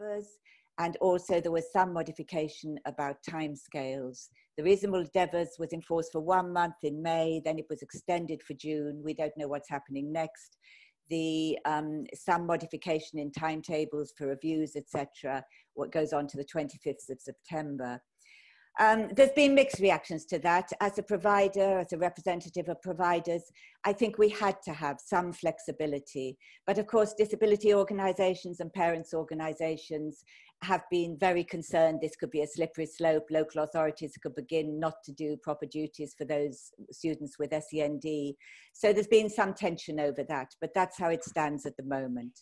endeavours, and also there was some modification about timescales. The reasonable endeavours was enforced for one month in May, then it was extended for June. We don't know what's happening next. The um, some modification in timetables for reviews, etc. What goes on to the 25th of September. Um, there's been mixed reactions to that. As a provider, as a representative of providers, I think we had to have some flexibility. But of course, disability organisations and parents' organisations have been very concerned this could be a slippery slope. Local authorities could begin not to do proper duties for those students with SEND. So there's been some tension over that, but that's how it stands at the moment.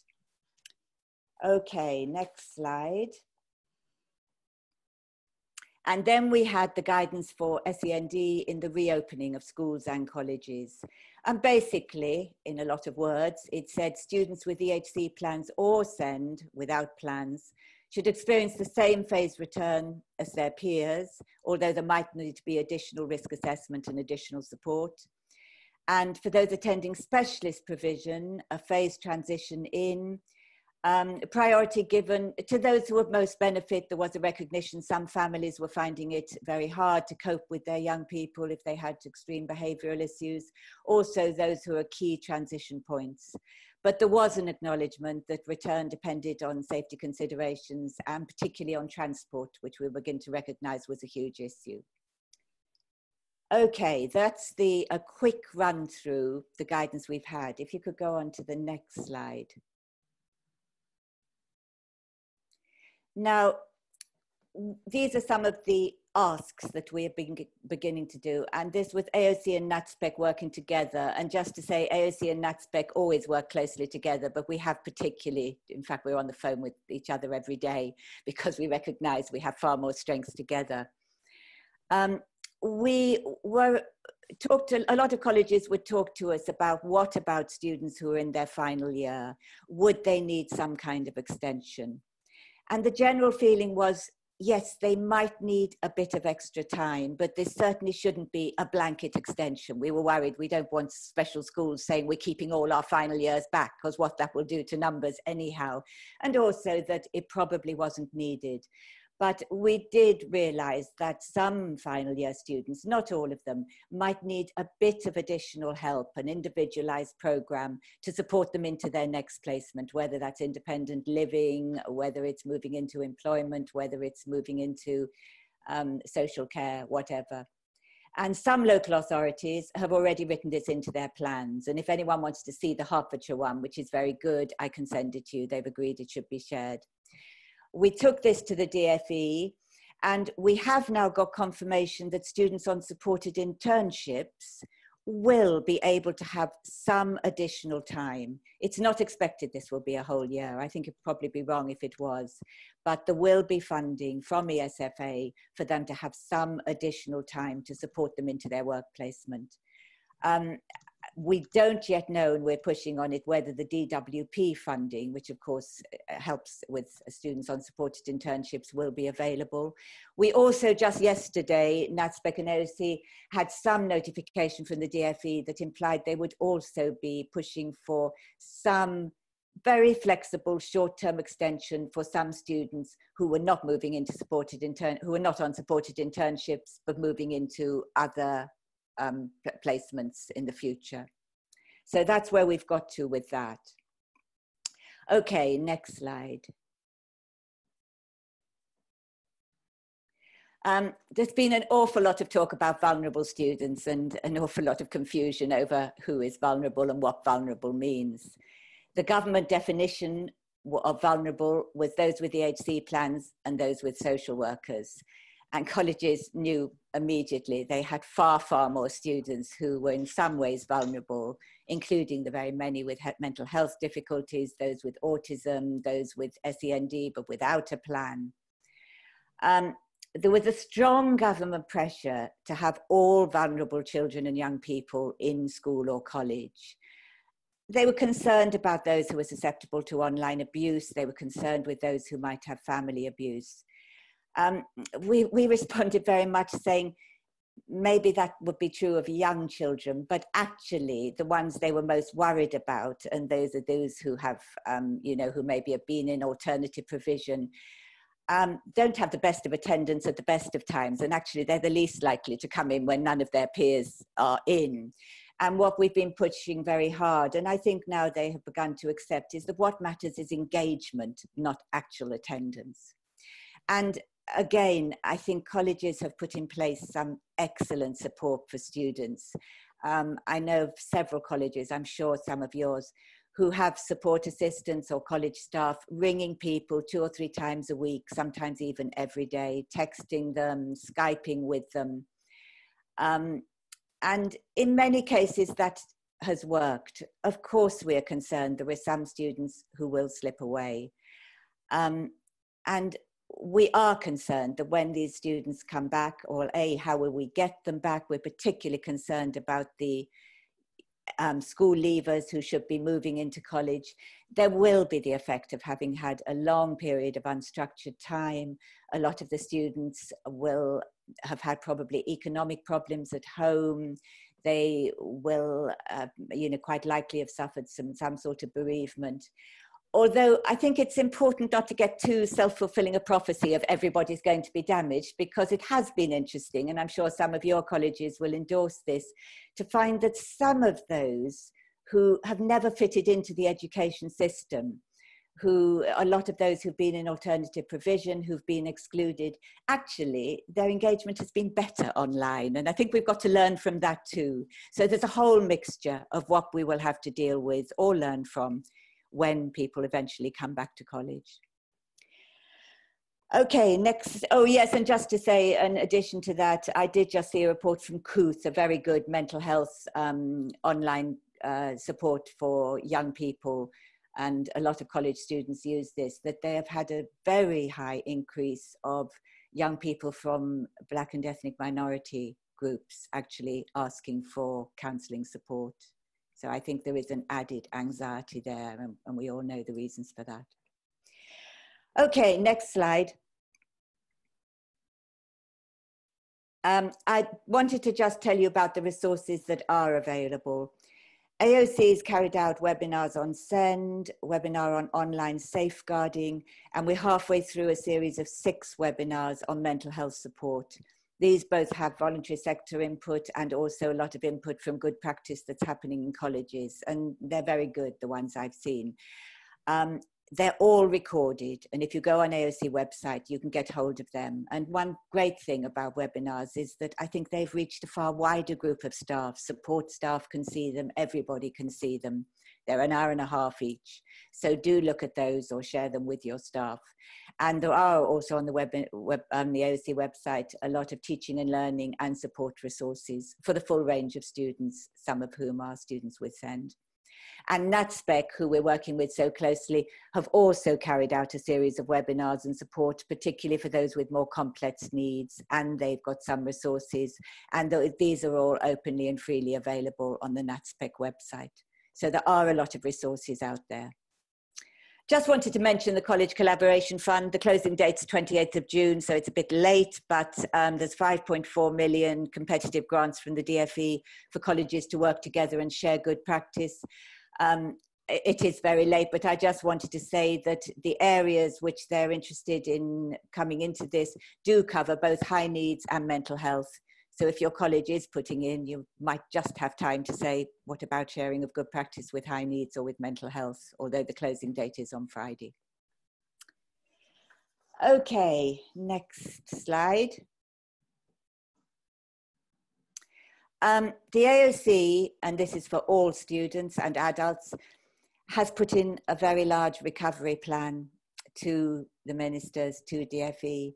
Okay, next slide. And then we had the guidance for SEND in the reopening of schools and colleges. And basically, in a lot of words, it said students with EHC plans or SEND without plans should experience the same phase return as their peers, although there might need to be additional risk assessment and additional support. And for those attending specialist provision, a phased transition in um, priority given to those who would most benefit. There was a recognition some families were finding it very hard to cope with their young people if they had extreme behavioural issues. Also, those who are key transition points. But there was an acknowledgement that return depended on safety considerations and particularly on transport, which we begin to recognise was a huge issue. Okay, that's the a quick run through the guidance we've had. If you could go on to the next slide. Now, these are some of the asks that we have been beginning to do. And this with AOC and NatSpec working together. And just to say, AOC and NatSpec always work closely together, but we have particularly, in fact, we're on the phone with each other every day because we recognize we have far more strengths together. Um, we were talked to a lot of colleges would talk to us about what about students who are in their final year would they need some kind of extension and the general feeling was yes, they might need a bit of extra time, but this certainly shouldn't be a blanket extension. We were worried we don't want special schools saying we're keeping all our final years back because what that will do to numbers anyhow. And also that it probably wasn't needed. But we did realize that some final year students, not all of them, might need a bit of additional help, an individualized program to support them into their next placement, whether that's independent living, whether it's moving into employment, whether it's moving into um, social care, whatever. And some local authorities have already written this into their plans. And if anyone wants to see the Hertfordshire one, which is very good, I can send it to you. They've agreed it should be shared we took this to the DFE and we have now got confirmation that students on supported internships will be able to have some additional time. It's not expected this will be a whole year. I think it'd probably be wrong if it was, but there will be funding from ESFA for them to have some additional time to support them into their work placement. Um, we don't yet know, and we're pushing on it, whether the DWP funding, which of course uh, helps with students on supported internships, will be available. We also just yesterday, and AOC had some notification from the DFE that implied they would also be pushing for some very flexible short-term extension for some students who were not moving into supported intern who were not on supported internships but moving into other um, placements in the future. So that's where we've got to with that. Okay, next slide. Um, there's been an awful lot of talk about vulnerable students and an awful lot of confusion over who is vulnerable and what vulnerable means. The government definition of vulnerable was those with EHC plans and those with social workers and colleges knew immediately they had far, far more students who were in some ways vulnerable, including the very many with mental health difficulties, those with autism, those with SEND, but without a plan. Um, there was a strong government pressure to have all vulnerable children and young people in school or college. They were concerned about those who were susceptible to online abuse. They were concerned with those who might have family abuse um, we, we responded very much saying, maybe that would be true of young children, but actually the ones they were most worried about, and those are those who have, um, you know, who maybe have been in alternative provision, um, don't have the best of attendance at the best of times, and actually they're the least likely to come in when none of their peers are in. And what we've been pushing very hard, and I think now they have begun to accept, is that what matters is engagement, not actual attendance. And again, I think colleges have put in place some excellent support for students. Um, I know of several colleges, I'm sure some of yours, who have support assistants or college staff ringing people two or three times a week, sometimes even every day, texting them, Skyping with them. Um, and in many cases, that has worked. Of course, we're concerned there are some students who will slip away. Um, and we are concerned that when these students come back, or A, how will we get them back? We're particularly concerned about the um, school leavers who should be moving into college. There will be the effect of having had a long period of unstructured time. A lot of the students will have had probably economic problems at home. They will, uh, you know, quite likely have suffered some, some sort of bereavement although I think it's important not to get too self fulfilling a prophecy of everybody's going to be damaged because it has been interesting, and I'm sure some of your colleges will endorse this, to find that some of those who have never fitted into the education system, who a lot of those who've been in alternative provision, who've been excluded, actually their engagement has been better online. And I think we've got to learn from that too. So there's a whole mixture of what we will have to deal with or learn from when people eventually come back to college. Okay, next. Oh, yes, and just to say, in addition to that, I did just see a report from Kooth, a very good mental health um, online uh, support for young people, and a lot of college students use this, that they have had a very high increase of young people from Black and ethnic minority groups actually asking for counselling support. So I think there is an added anxiety there, and, and we all know the reasons for that. Okay, next slide. Um, I wanted to just tell you about the resources that are available. AOC has carried out webinars on SEND, webinar on online safeguarding, and we're halfway through a series of six webinars on mental health support. These both have voluntary sector input and also a lot of input from good practice that's happening in colleges. And they're very good, the ones I've seen. Um, they're all recorded. And if you go on AOC website, you can get hold of them. And one great thing about webinars is that I think they've reached a far wider group of staff. Support staff can see them, everybody can see them. They're an hour and a half each. So do look at those or share them with your staff. And there are also on the web, web um, the AOC website, a lot of teaching and learning and support resources for the full range of students, some of whom are students with SEND. And NatSpec, who we're working with so closely, have also carried out a series of webinars and support, particularly for those with more complex needs. And they've got some resources. And these are all openly and freely available on the NatSpec website. So there are a lot of resources out there. Just wanted to mention the College Collaboration Fund. The closing date is 28th of June, so it's a bit late, but um, there's 5.4 million competitive grants from the DFE for colleges to work together and share good practice. Um, it is very late, but I just wanted to say that the areas which they're interested in coming into this do cover both high needs and mental health. So if your college is putting in, you might just have time to say, what about sharing of good practice with high needs or with mental health, although the closing date is on Friday. Okay, next slide. Um, the AOC, and this is for all students and adults, has put in a very large recovery plan to the ministers, to DFE,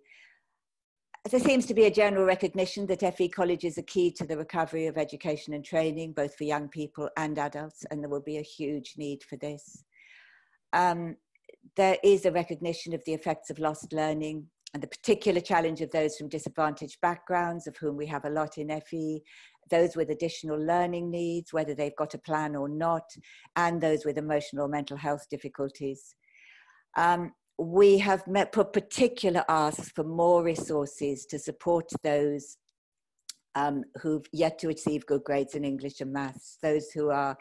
there seems to be a general recognition that FE colleges are key to the recovery of education and training, both for young people and adults, and there will be a huge need for this. Um, there is a recognition of the effects of lost learning and the particular challenge of those from disadvantaged backgrounds, of whom we have a lot in FE, those with additional learning needs, whether they've got a plan or not, and those with emotional or mental health difficulties. Um, we have met, put particular asks for more resources to support those um, who've yet to achieve good grades in English and maths, those who are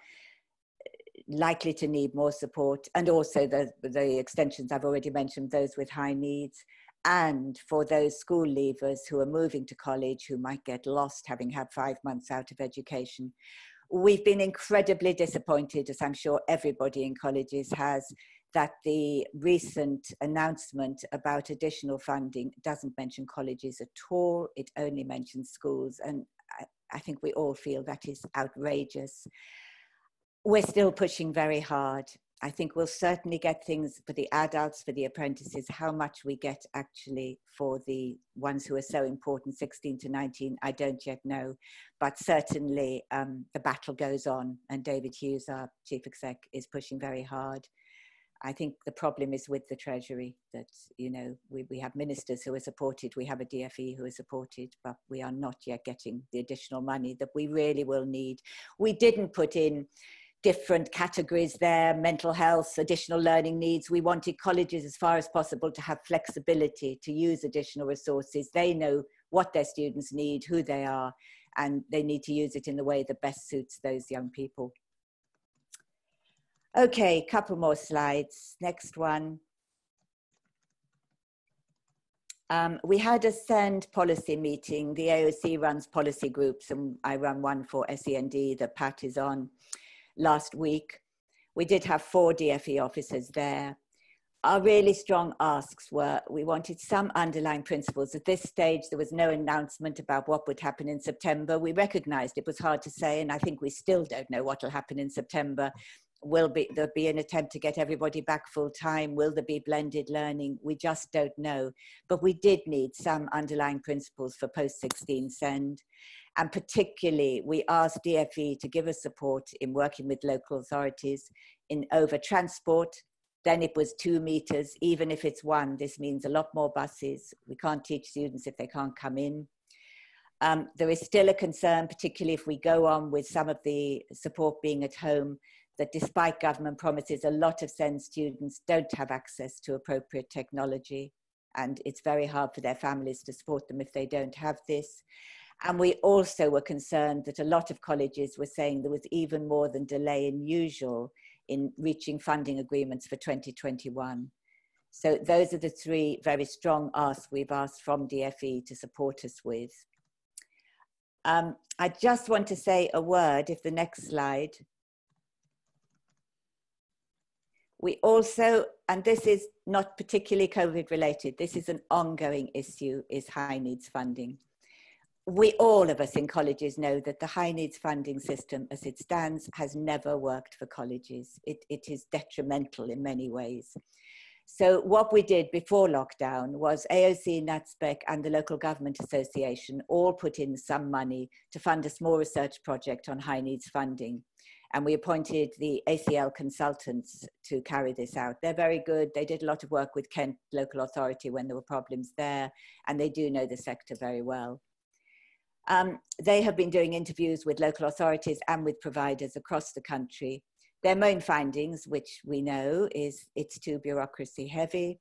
likely to need more support, and also the, the extensions I've already mentioned, those with high needs, and for those school leavers who are moving to college who might get lost having had five months out of education. We've been incredibly disappointed, as I'm sure everybody in colleges has, that the recent announcement about additional funding doesn't mention colleges at all. It only mentions schools. And I, I think we all feel that is outrageous. We're still pushing very hard. I think we'll certainly get things for the adults, for the apprentices. How much we get actually for the ones who are so important, 16 to 19, I don't yet know. But certainly um, the battle goes on, and David Hughes, our chief exec, is pushing very hard. I think the problem is with the Treasury that, you know, we, we have ministers who are supported, we have a DFE who is supported, but we are not yet getting the additional money that we really will need. We didn't put in different categories there mental health, additional learning needs. We wanted colleges, as far as possible, to have flexibility to use additional resources. They know what their students need, who they are, and they need to use it in the way that best suits those young people. Okay, a couple more slides. Next one. Um, we had a SEND policy meeting. The AOC runs policy groups, and I run one for SEND that Pat is on last week. We did have four DFE officers there. Our really strong asks were we wanted some underlying principles. At this stage, there was no announcement about what would happen in September. We recognized it was hard to say, and I think we still don't know what will happen in September. Will be, there be an attempt to get everybody back full time? Will there be blended learning? We just don't know. But we did need some underlying principles for post 16 SEND. And particularly, we asked DFE to give us support in working with local authorities in over transport. Then it was two meters. Even if it's one, this means a lot more buses. We can't teach students if they can't come in. Um, there is still a concern, particularly if we go on with some of the support being at home, that despite government promises, a lot of SEND students don't have access to appropriate technology. And it's very hard for their families to support them if they don't have this. And we also were concerned that a lot of colleges were saying there was even more than delay in usual in reaching funding agreements for 2021. So those are the three very strong asks we've asked from DFE to support us with. Um, I just want to say a word, if the next slide. We also, and this is not particularly COVID related, this is an ongoing issue, is high needs funding we all of us in colleges know that the high needs funding system as it stands has never worked for colleges. It, it is detrimental in many ways. So what we did before lockdown was AOC, NatSpec and the Local Government Association all put in some money to fund a small research project on high needs funding. And we appointed the ACL consultants to carry this out. They're very good. They did a lot of work with Kent local authority when there were problems there, and they do know the sector very well. Um, they have been doing interviews with local authorities and with providers across the country. Their main findings, which we know, is it's too bureaucracy heavy.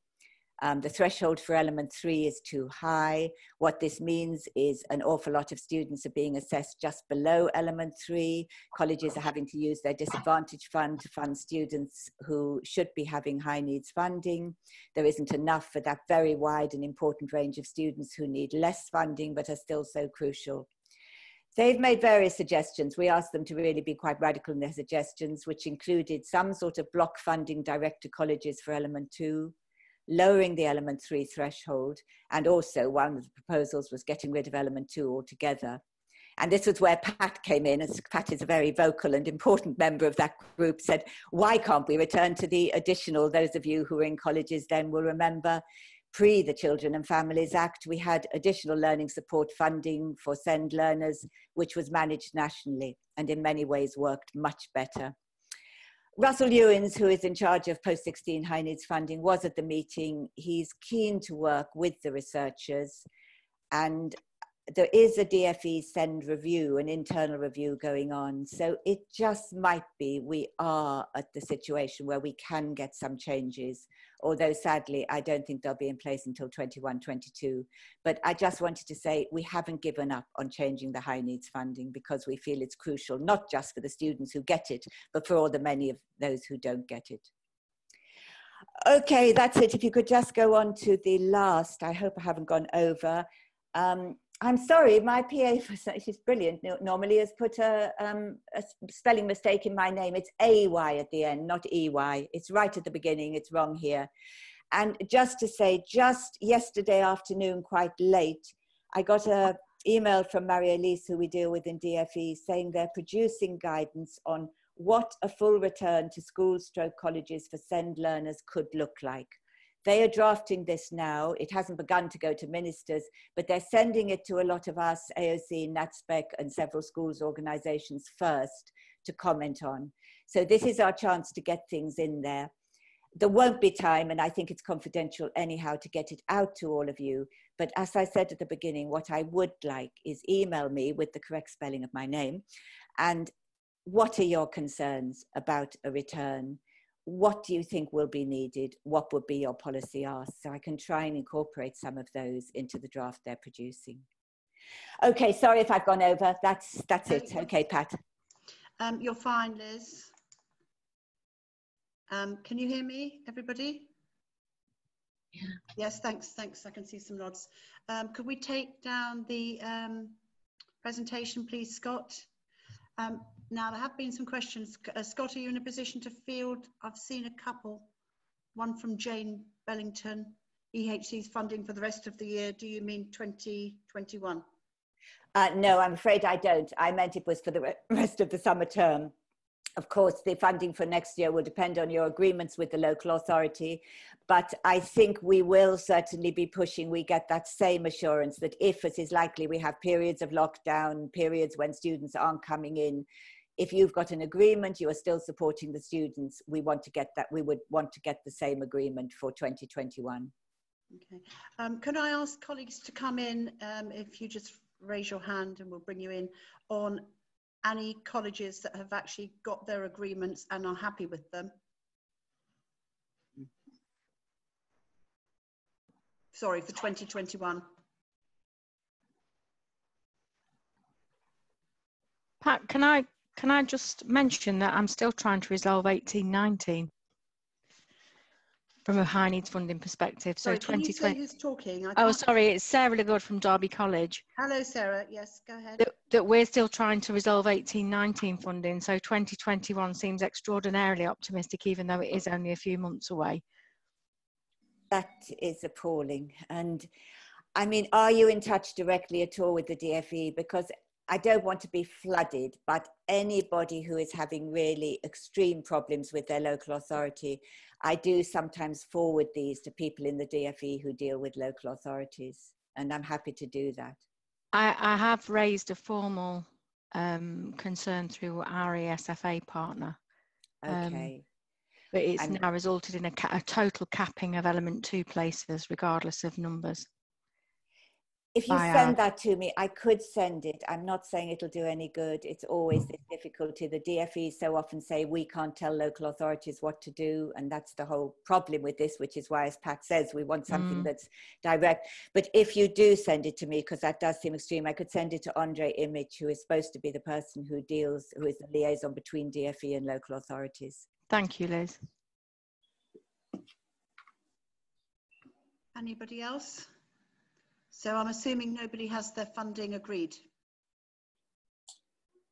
Um, the threshold for element three is too high. What this means is an awful lot of students are being assessed just below element three. Colleges are having to use their disadvantage fund to fund students who should be having high needs funding. There isn't enough for that very wide and important range of students who need less funding but are still so crucial. They've made various suggestions. We asked them to really be quite radical in their suggestions, which included some sort of block funding direct to colleges for element two, lowering the element three threshold, and also one of the proposals was getting rid of element two altogether. And this was where Pat came in, as Pat is a very vocal and important member of that group, said, why can't we return to the additional, those of you who were in colleges then will remember, pre the Children and Families Act, we had additional learning support funding for SEND learners, which was managed nationally and in many ways worked much better. Russell Ewins, who is in charge of post 16 high needs funding, was at the meeting. He's keen to work with the researchers. And there is a DFE SEND review, an internal review going on. So it just might be we are at the situation where we can get some changes, although sadly, I don't think they'll be in place until 21, 22. But I just wanted to say we haven't given up on changing the high needs funding because we feel it's crucial, not just for the students who get it, but for all the many of those who don't get it. Okay, that's it. If you could just go on to the last, I hope I haven't gone over. Um, I'm sorry, my PA, for, she's brilliant, normally has put a, um, a, spelling mistake in my name. It's AY at the end, not EY. It's right at the beginning, it's wrong here. And just to say, just yesterday afternoon, quite late, I got a email from Maria Elise, who we deal with in DFE, saying they're producing guidance on what a full return to school stroke colleges for SEND learners could look like. They are drafting this now. It hasn't begun to go to ministers, but they're sending it to a lot of us, AOC, NatSpec, and several schools organizations first to comment on. So this is our chance to get things in there. There won't be time, and I think it's confidential anyhow, to get it out to all of you. But as I said at the beginning, what I would like is email me with the correct spelling of my name and what are your concerns about a return? What do you think will be needed? What would be your policy ask? So I can try and incorporate some of those into the draft they're producing. Okay, sorry if I've gone over. That's that's it. Okay, Pat. Um, you're fine, Liz. Um, can you hear me, everybody? Yeah. Yes, thanks, thanks. I can see some nods. Um, could we take down the um, presentation, please, Scott? Now, there have been some questions. Uh, Scott, are you in a position to field? I've seen a couple. One from Jane Bedlington. EHC's funding for the rest of the year. Do you mean 2021? Uh, no, I'm afraid I don't. I meant it was for the rest of the summer term. Of course, the funding for next year will depend on your agreements with the local authority, but I think we will certainly be pushing. We get that same assurance that if, as is likely, we have periods of lockdown, periods when students aren't coming in, if you've got an agreement, you are still supporting the students. We want to get that. We would want to get the same agreement for 2021. Okay. Um, can I ask colleagues to come in um, if you just raise your hand and we'll bring you in on any colleges that have actually got their agreements and are happy with them? Sorry, for 2021. Pat, can I can I just mention that I'm still trying to resolve 1819 from a high needs funding perspective. So 2020. who's talking? oh, sorry, it's Sarah Legood from Derby College. Hello, Sarah. Yes, go ahead. That, that we're still trying to resolve 1819 funding. So 2021 seems extraordinarily optimistic, even though it is only a few months away. That is appalling. And I mean, are you in touch directly at all with the DFE? Because I don't want to be flooded, but anybody who is having really extreme problems with their local authority, I do sometimes forward these to people in the DFE who deal with local authorities, and I'm happy to do that. I, I have raised a formal um, concern through our ESFA partner. Um, okay. Um, but it's and, now resulted in a, a total capping of element two places, regardless of numbers if you send that to me, I could send it. I'm not saying it'll do any good. It's always this difficulty. The DFE so often say we can't tell local authorities what to do, and that's the whole problem with this, which is why, as Pat says, we want something mm. that's direct. But if you do send it to me, because that does seem extreme, I could send it to Andre Image, who is supposed to be the person who deals, who is the liaison between DFE and local authorities. Thank you, Liz. Anybody else? So I'm assuming nobody has their funding agreed.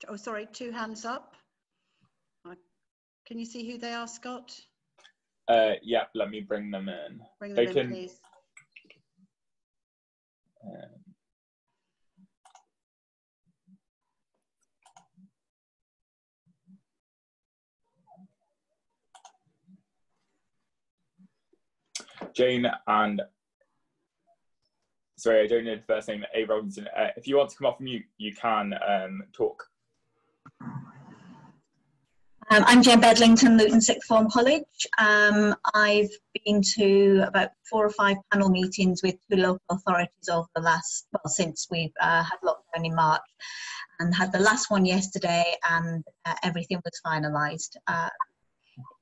Oh, sorry, two hands up. Can you see who they are, Scott? Uh, yeah, let me bring them in. Bring them they in, can, please. Um, Jane and sorry, I don't know the first name, A. Robinson. Uh, if you want to come off mute, you can um, talk. Um, I'm Jane Bedlington, Luton Sixth Form College. Um, I've been to about four or five panel meetings with two local authorities over the last, well, since we've uh, had lockdown in March, and had the last one yesterday, and uh, everything was finalised. Uh,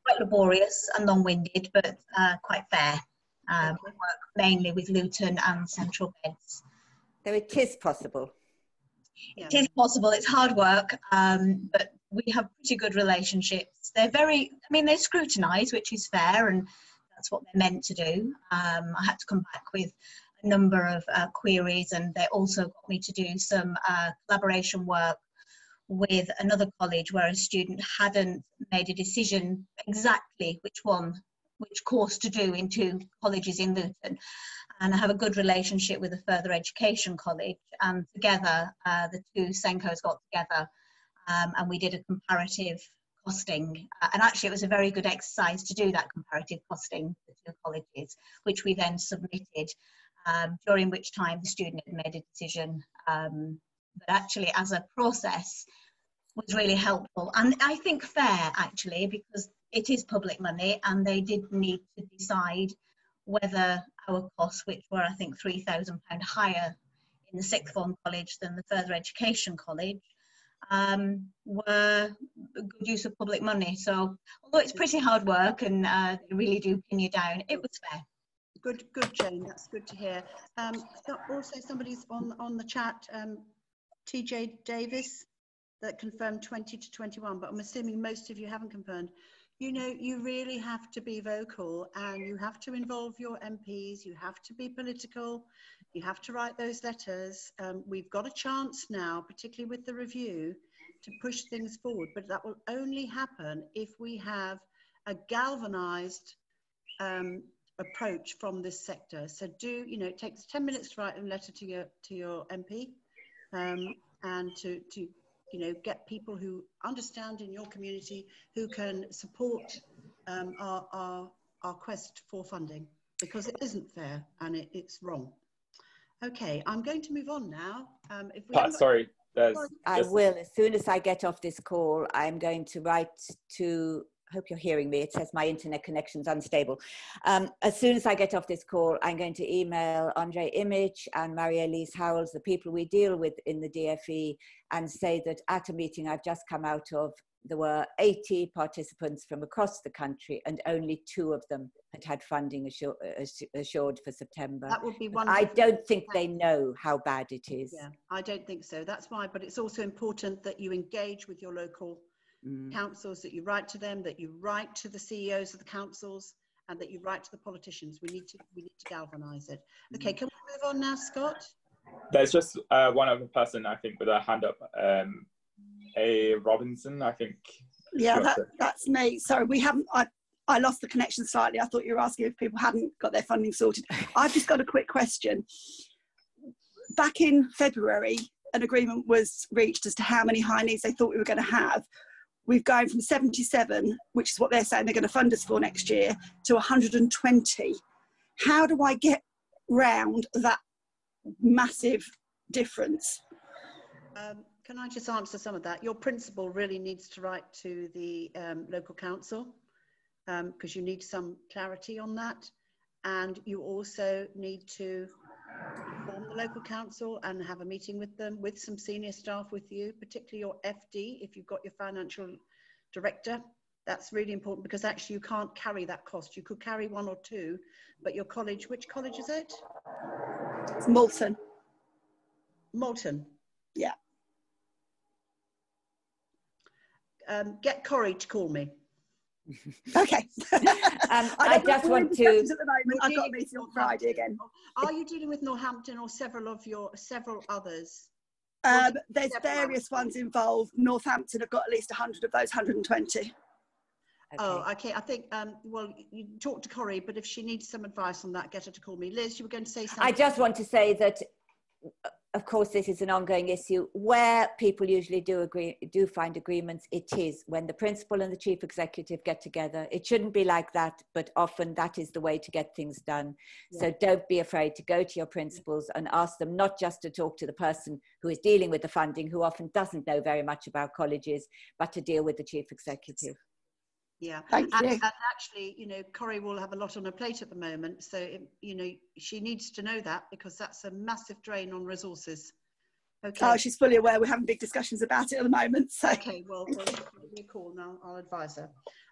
quite laborious and long-winded, but uh, quite fair. Um, work mainly with Luton and Central Beds. So it is possible. Yeah. It is possible. It's hard work, um, but we have pretty good relationships. They're very, I mean, they scrutinise, which is fair, and that's what they're meant to do. Um, I had to come back with a number of uh, queries, and they also got me to do some uh, collaboration work with another college where a student hadn't made a decision exactly which one, which course to do in two colleges in Luton. And I have a good relationship with a further education college, and together uh, the two SENCOs got together um, and we did a comparative costing. Uh, and actually, it was a very good exercise to do that comparative costing for two colleges, which we then submitted, um, during which time the student had made a decision. Um, but actually, as a process, was really helpful and I think fair actually because it is public money and they did need to decide whether our costs, which were I think £3,000 higher in the sixth form college than the further education college, um, were a good use of public money. So although it's pretty hard work and uh, they really do pin you down, it was fair. Good, good, Jane. That's good to hear. Um, so also, somebody's on on the chat. Um, TJ Davis that confirmed 20 to 21, but I'm assuming most of you haven't confirmed. You know, you really have to be vocal and you have to involve your MPs. You have to be political. You have to write those letters. Um, we've got a chance now, particularly with the review, to push things forward, but that will only happen if we have a galvanized um, approach from this sector. So do, you know, it takes 10 minutes to write a letter to your, to your MP um, and to, to, you know, get people who understand in your community who can support um, our, our, our quest for funding because it isn't fair and it, it's wrong. Okay, I'm going to move on now. Um, if we Pat, sorry, there's I will. As soon as I get off this call, I'm going to write to. I hope you're hearing me. It says my internet connection's unstable. Um, as soon as I get off this call, I'm going to email Andre Image and Maria Elise Howells, the people we deal with in the DFE, and say that at a meeting I've just come out of, there were 80 participants from across the country and only two of them had had funding assured, assured for September. That would be one. I don't think they know how bad it is. Yeah, I don't think so. That's why, but it's also important that you engage with your local mm. councils, that you write to them, that you write to the CEOs of the councils, and that you write to the politicians. We need to we need to galvanise it. Okay, mm. can we move on now, Scott? There's just uh, one other person I think with a hand up. Um, a Robinson, I think. Yeah, that, that's me. Sorry, we haven't. I, I lost the connection slightly. I thought you were asking if people hadn't got their funding sorted. I've just got a quick question. Back in February, an agreement was reached as to how many high needs they thought we were going to have. We've gone from 77, which is what they're saying they're going to fund us for next year, to 120. How do I get round that massive difference? Um, can I just answer some of that? Your principal really needs to write to the um, local council because um, you need some clarity on that. And you also need to inform the local council and have a meeting with them, with some senior staff with you, particularly your FD, if you've got your financial director. That's really important because actually you can't carry that cost. You could carry one or two, but your college, which college is it? It's Moulton. Malton. Yeah um, get Corey to call me. Okay. um, I, I just want to. At the moment, I've got a meeting on Friday again. Are you dealing with Northampton or several of your several others? Um, there's various ones involved. Northampton have got at least 100 of those 120. Okay. Oh, okay. I think, um, well, you talk to Corey, but if she needs some advice on that, get her to call me. Liz, you were going to say something. I just want to say that of course, this is an ongoing issue. Where people usually do agree, do find agreements, it is when the principal and the chief executive get together. It shouldn't be like that, but often that is the way to get things done. Yeah. So don't be afraid to go to your principals and ask them not just to talk to the person who is dealing with the funding, who often doesn't know very much about colleges, but to deal with the chief executive. Yeah, and, and, actually, you know, Corrie will have a lot on her plate at the moment. So, you know, she needs to know that because that's a massive drain on resources. Okay. Oh, she's fully aware. We're having big discussions about it at the moment. So. Okay, well, we'll give me a call now. I'll advise her.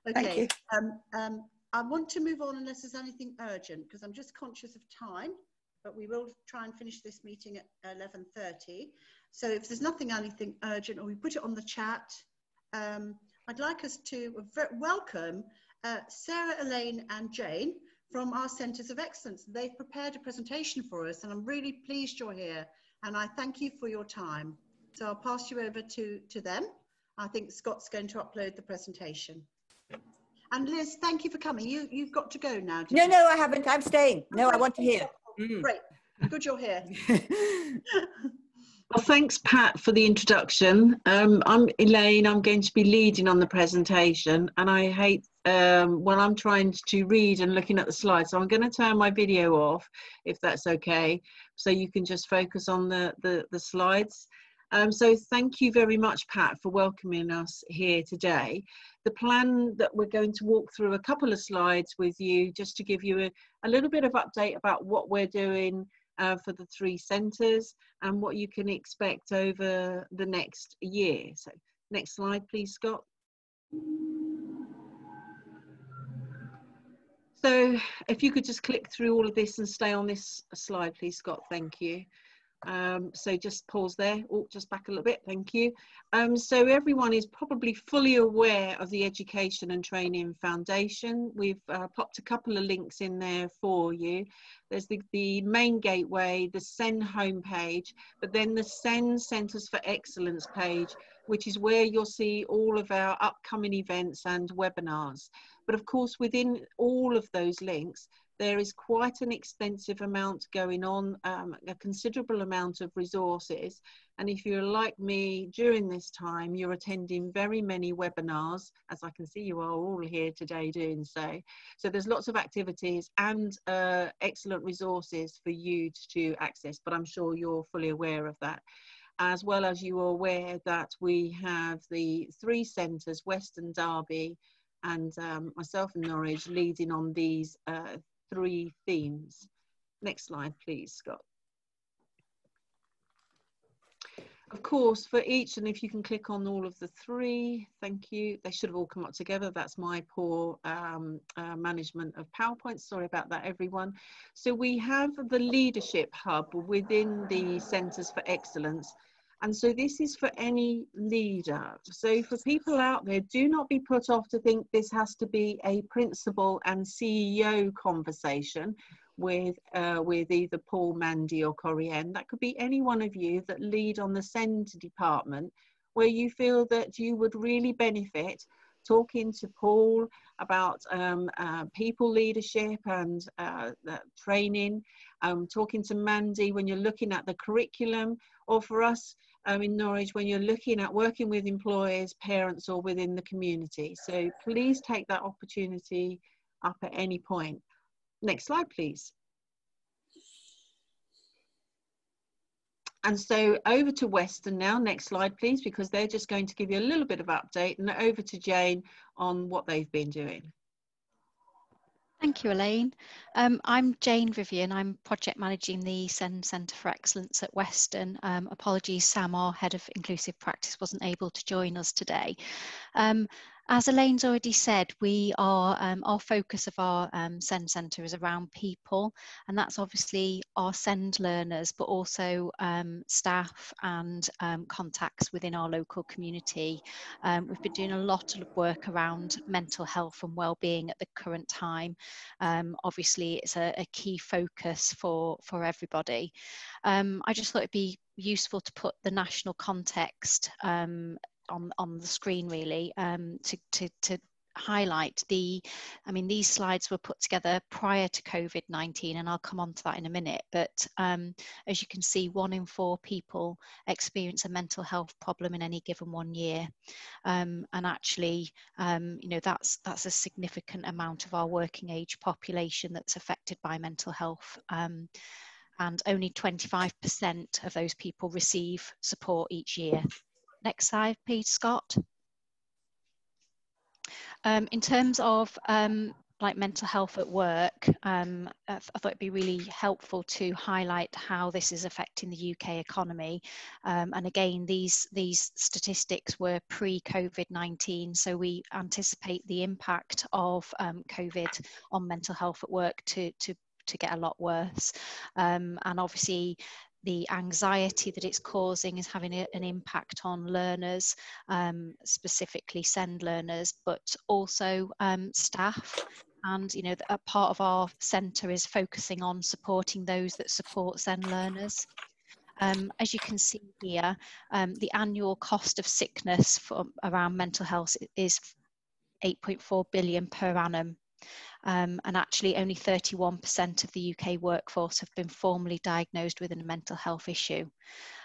Okay. Thank you. Um, um, I want to move on unless there's anything urgent because I'm just conscious of time, but we will try and finish this meeting at 11.30. So if there's nothing, anything urgent, or we put it on the chat, um, I'd like us to welcome uh, Sarah, Elaine and Jane from our Centres of Excellence. They've prepared a presentation for us and I'm really pleased you're here and I thank you for your time. So I'll pass you over to, to them. I think Scott's going to upload the presentation. And Liz, thank you for coming. You, you've got to go now. No, you? no, I haven't. I'm staying. No, I want to hear. Mm. Great. Good you're here. Well, thanks, Pat, for the introduction. Um, I'm Elaine. I'm going to be leading on the presentation, and I hate um, when I'm trying to read and looking at the slides. So I'm going to turn my video off, if that's okay, so you can just focus on the, the, the slides. Um, so thank you very much, Pat, for welcoming us here today. The plan that we're going to walk through a couple of slides with you, just to give you a, a little bit of update about what we're doing uh, for the three centres and what you can expect over the next year. So next slide, please, Scott. So if you could just click through all of this and stay on this slide, please, Scott, thank you. Um, so just pause there. Oh, just back a little bit. Thank you. Um, so everyone is probably fully aware of the Education and Training Foundation. We've uh, popped a couple of links in there for you. There's the, the main gateway, the SEN homepage, but then the SEN Centres for Excellence page, which is where you'll see all of our upcoming events and webinars. But of course, within all of those links, there is quite an extensive amount going on, um, a considerable amount of resources. And if you're like me during this time, you're attending very many webinars, as I can see you are all here today doing so. So there's lots of activities and uh, excellent resources for you to access, but I'm sure you're fully aware of that as well as you are aware that we have the three centres, Weston Derby and um, myself and Norwich, leading on these uh, three themes. Next slide, please, Scott. Of course, for each, and if you can click on all of the three, thank you. They should have all come up together. That's my poor um, uh, management of PowerPoint. Sorry about that, everyone. So we have the Leadership Hub within the Centres for Excellence. And so this is for any leader. So for people out there, do not be put off to think this has to be a principal and CEO conversation with uh, with either Paul, Mandy or Corianne. That could be any one of you that lead on the SEND department where you feel that you would really benefit talking to Paul about um, uh, people leadership and uh, training, um, talking to Mandy when you're looking at the curriculum, or for us, um, in Norwich when you're looking at working with employers, parents, or within the community. So please take that opportunity up at any point. Next slide, please. And so over to Weston now, next slide please, because they're just going to give you a little bit of update and over to Jane on what they've been doing. Thank you, Elaine. Um, I'm Jane Vivian. I'm project managing the SEND Centre for Excellence at Weston. Um, apologies, Sam, our head of inclusive practice, wasn't able to join us today. Um, as Elaine's already said, we are um, our focus of our um, SEND centre is around people, and that's obviously our SEND learners, but also um, staff and um, contacts within our local community. Um, we've been doing a lot of work around mental health and well-being at the current time. Um, obviously, it's a, a, key focus for for everybody. I just thought it'd be useful to put the national context um, on on the screen really um, to to to highlight the, I mean, these slides were put together prior to COVID-19 and I'll come on to that in a minute, but um, as you can see, one in four people experience a mental health problem in any given one year. Um, and actually, um, you know, that's, that's a significant amount of our working age population that's affected by mental health. Um, and only 25% of those people receive support each year. Next slide, please, Scott. Um, in terms of um, like mental health at work, um, I, thought it'd be really helpful to highlight how this is affecting the UK economy. Um, and again, these these statistics were pre-COVID-19, so we anticipate the impact of um, COVID on mental health at work to to to get a lot worse. Um, and obviously, the anxiety that it's causing is having a, an impact on learners, um, specifically SEND learners, but also um, staff. And you know, a part of our centre is focusing on supporting those that support SEND learners. Um, as you can see here, um, the annual cost of sickness for, around mental health is 8.4 billion per annum um, and actually only 31% of the UK workforce have been formally diagnosed with a mental health issue.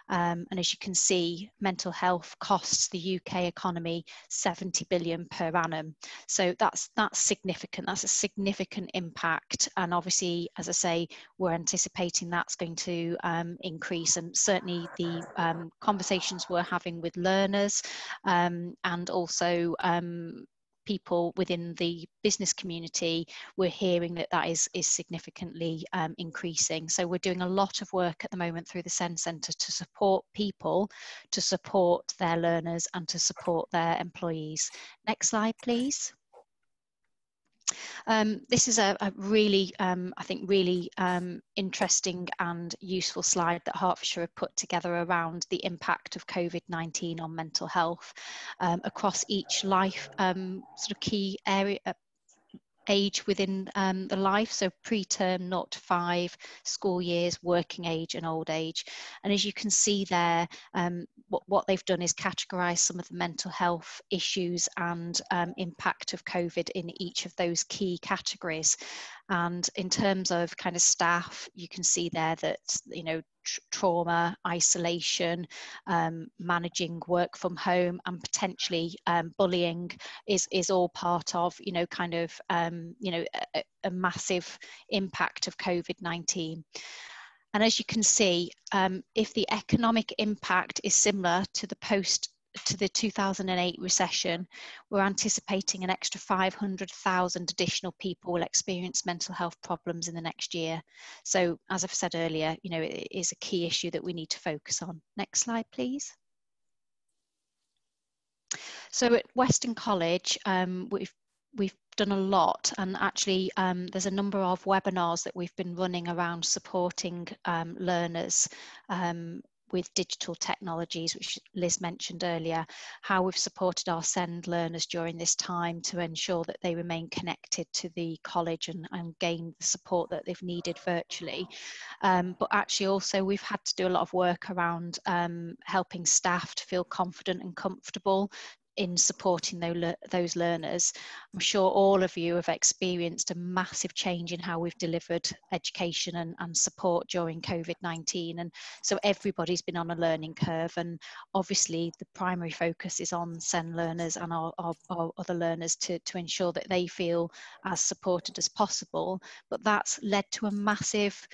Um, and as you can see, mental health costs the UK economy 70 billion per annum. So that's that's significant. That's a significant impact. And obviously, as I say, we're anticipating that's going to um, increase. And certainly, the um, conversations we're having with learners um, and also um, people within the business community, we're hearing that that is, is significantly um, increasing. So we're doing a lot of work at the moment through the SEND Centre to support people, to support their learners and to support their employees. Next slide, please. Um, this is a, a really, um, I think, really um, interesting and useful slide that Hertfordshire have put together around the impact of COVID-19 on mental health um, across each life um, sort of key area, uh, age within um, the life, so preterm, not five, school years, working age, and old age. And as you can see there, um, what, what they've done is categorise some of the mental health issues and um, impact of COVID in each of those key categories. And in terms of kind of staff, you can see there that, you know, tr trauma, isolation, um, managing work from home, and potentially um, bullying is is all part of you know kind of um, you know a, a, massive impact of COVID nineteen. And as you can see, um, if the economic impact is similar to the post to the 2008 recession, we're anticipating an extra 500,000 additional people will experience mental health problems in the next year. So, as I've said earlier, you know, it is a key issue that we need to focus on. Next slide, please. So at Weston College, um, we've we've done a lot and actually um, there's a number of webinars that we've been running around supporting um, learners um, with digital technologies, which Liz mentioned earlier, how we've supported our SEND learners during this time to ensure that they remain connected to the college and, and gain the support that they've needed virtually. Um, but actually also we've had to do a lot of work around um, helping staff to feel confident and comfortable in supporting those learners. I'm sure all of you have experienced a massive change in how we've delivered education and, and support during COVID-19 and so everybody's been on a learning curve and obviously the primary focus is on SEND learners and our, our, our other learners to, to ensure that they feel as supported as possible but that's led to a massive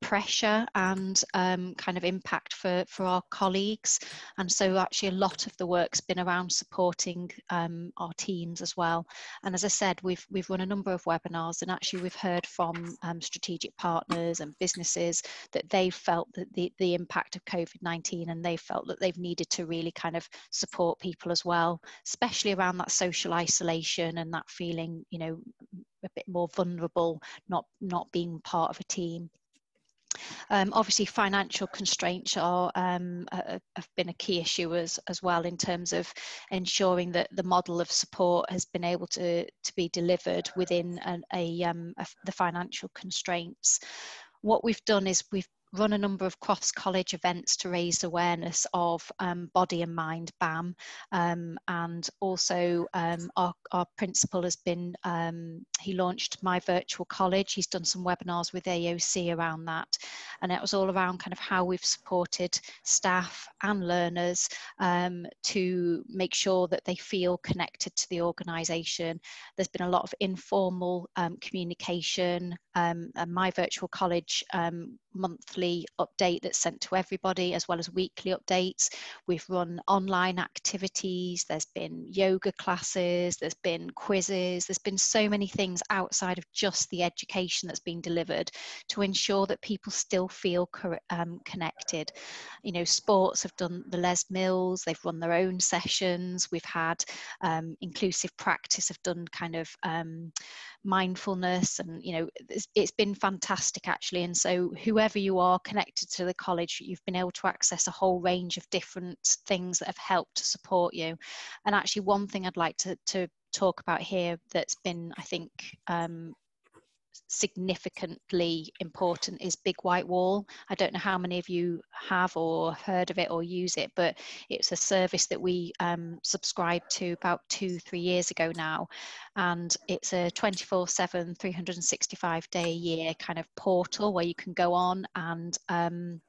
pressure and um, kind of impact for, for our colleagues. And so actually a lot of the work's been around supporting um, our teams as well. And as I said, we've, we've run a number of webinars and actually we've heard from um, strategic partners and businesses that they've felt that the, the impact of COVID-19 and they felt that they've needed to really kind of support people as well, especially around that social isolation and that feeling, you know, a bit more vulnerable, not not being part of a team. Um, obviously, financial constraints are um, have been a key issue as, as well in terms of ensuring that the model of support has been able to, to be delivered within a, a, um, a the financial constraints. What we've done is we've run a number of cross college events to raise awareness of um, body and mind BAM. Um, and also, um, our, our principal has been, um, he launched My Virtual College. He's done some webinars with AOC around that. And it was all around kind of how we've supported staff and learners um, to make sure that they feel connected to the organisation. There's been a lot of informal um, communication. My Virtual College monthly update that's sent to everybody as well as weekly updates. We've run online activities, there's been yoga classes, there's been quizzes, there's been so many things outside of just the education that's been delivered to ensure that people still feel um, connected. You know, sports have done the Les Mills, they've run their own sessions, we've had um, inclusive practice have done kind of um, mindfulness and you know it's, it's been fantastic actually and so whoever you are connected to the college you've been able to access a whole range of different things that have helped to support you. And actually one thing i'd like to, to talk about here that's been i think um, significantly important is Big White Wall. I don't know how many of you have or heard of it or use it, but it's a service that we um, subscribed to about two, three years ago now. And it's a 24 7, 365 day a year kind of portal where you can go on and um,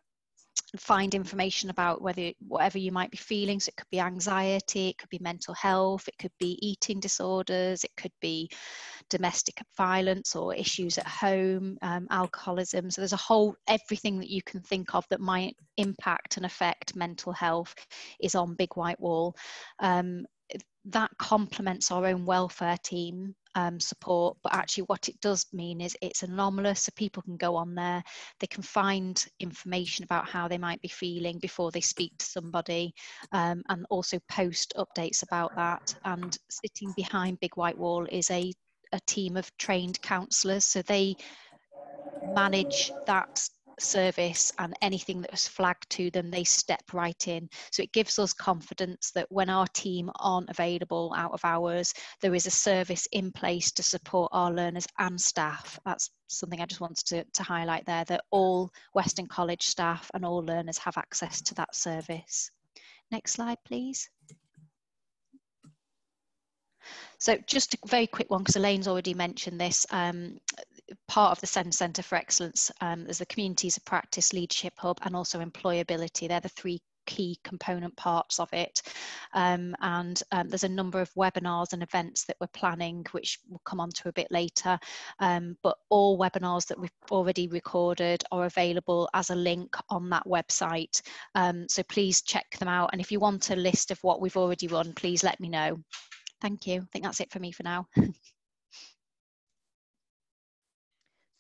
find information about whether whatever you might be feeling. So it could be anxiety it could be mental health it could be eating disorders it could be domestic violence or issues at home um, alcoholism. So there's a whole everything that you can think of that might impact and affect mental health is on big white wall. Um, that complements our own welfare team um, support, but actually what it does mean is it's anomalous, so people can go on there, they can find information about how they might be feeling before they speak to somebody, um, and also post updates about that. And sitting behind Big White Wall is a, a team of trained counsellors, so they manage that service and anything that was flagged to them, they step right in. So it gives us confidence that when our team aren't available out of hours, there is a service in place to support our learners and staff. That's something I just wanted to, to highlight there that all Weston College staff and all learners have access to that service. Next slide, please. So just a very quick one, because Elaine's already mentioned this. Um, part of the Centre for Excellence, um, there's the Communities of Practice Leadership Hub and also employability. They're the three key component parts of it. Um, and um, there's a number of webinars and events that we're planning, which we'll come on to a bit later. Um, but all webinars that we've already recorded are available as a link on that website. Um, so please check them out. And if you want a list of what we've already run, please let me know. Thank you. I think that's it for me for now.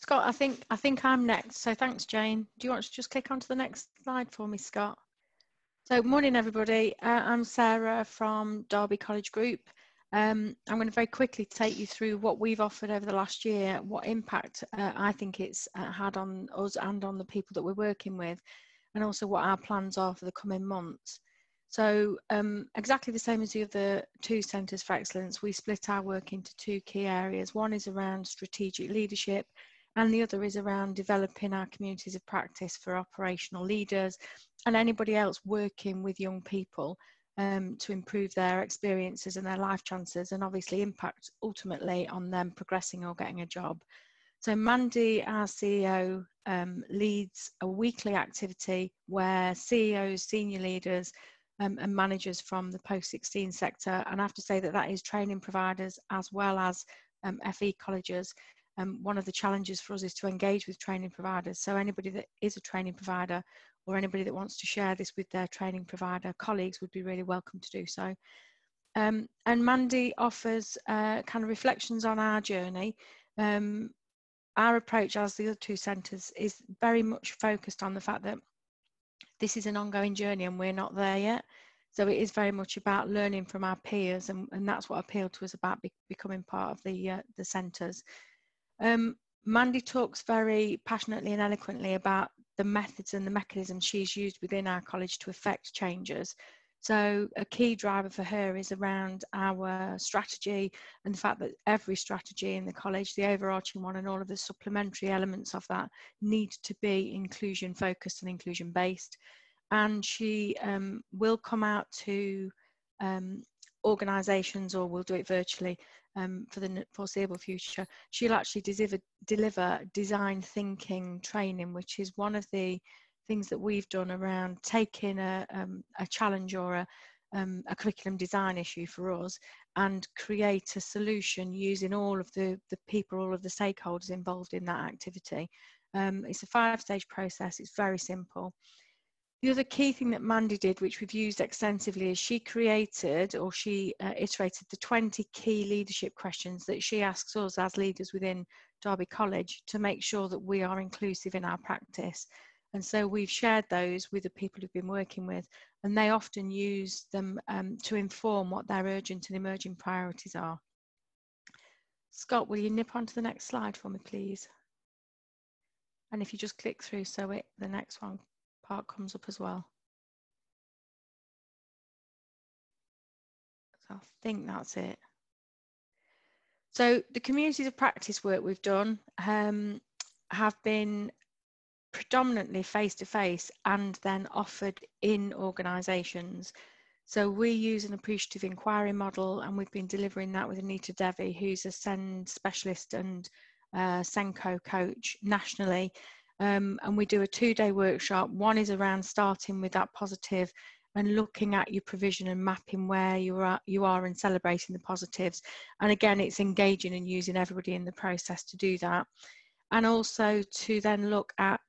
Scott, I think I think I'm next. So thanks, Jane. Do you want to just click onto the next slide for me, Scott? So morning, everybody. Uh, I'm Sarah from Derby College Group. Um, I'm going to very quickly take you through what we've offered over the last year, what impact uh, I think it's uh, had on us and on the people that we're working with, and also what our plans are for the coming months. So um, exactly the same as the other two Centres for Excellence, we split our work into two key areas. One is around strategic leadership and the other is around developing our communities of practice for operational leaders and anybody else working with young people um, to improve their experiences and their life chances and obviously impact ultimately on them progressing or getting a job. So Mandy, our CEO, um, leads a weekly activity where CEOs, senior leaders um, and managers from the post-16 sector, and I have to say that that is training providers as well as um, FE colleges, um, one of the challenges for us is to engage with training providers. So anybody that is a training provider or anybody that wants to share this with their training provider colleagues would be really welcome to do so. Um, and Mandy offers uh, kind of reflections on our journey. Um, our approach as the other two centres is very much focused on the fact that this is an ongoing journey and we're not there yet. So it is very much about learning from our peers and, and that's what appealed to us about be, becoming part of the, uh, the centres. Um, Mandy talks very passionately and eloquently about the methods and the mechanisms she's used within our college to effect changes. So a key driver for her is around our strategy and the fact that every strategy in the college, the overarching one and all of the supplementary elements of that need to be inclusion focused and inclusion based. And she um, will come out to um, organisations or we'll do it virtually um, for the foreseeable future. She'll actually deliver, deliver design thinking training, which is one of the things that we've done around taking a, um, a challenge or a, um, a curriculum design issue for us and create a solution using all of the, the people, all of the stakeholders involved in that activity. Um, it's a five stage process, it's very simple. The other key thing that Mandy did, which we've used extensively, is she created or she uh, iterated the 20 key leadership questions that she asks us as leaders within Derby College to make sure that we are inclusive in our practice. And so we've shared those with the people who've been working with, and they often use them um, to inform what their urgent and emerging priorities are. Scott, will you nip onto the next slide for me, please? And if you just click through so it the next one part comes up as well. So I think that's it. So the communities of practice work we've done um, have been predominantly face to face and then offered in organisations. So we use an appreciative inquiry model and we've been delivering that with Anita Devi, who's a SEND specialist and uh, SENCO coach nationally. Um, and we do a two day workshop. One is around starting with that positive and looking at your provision and mapping where you are, you are and celebrating the positives. And again, it's engaging and using everybody in the process to do that and also to then look at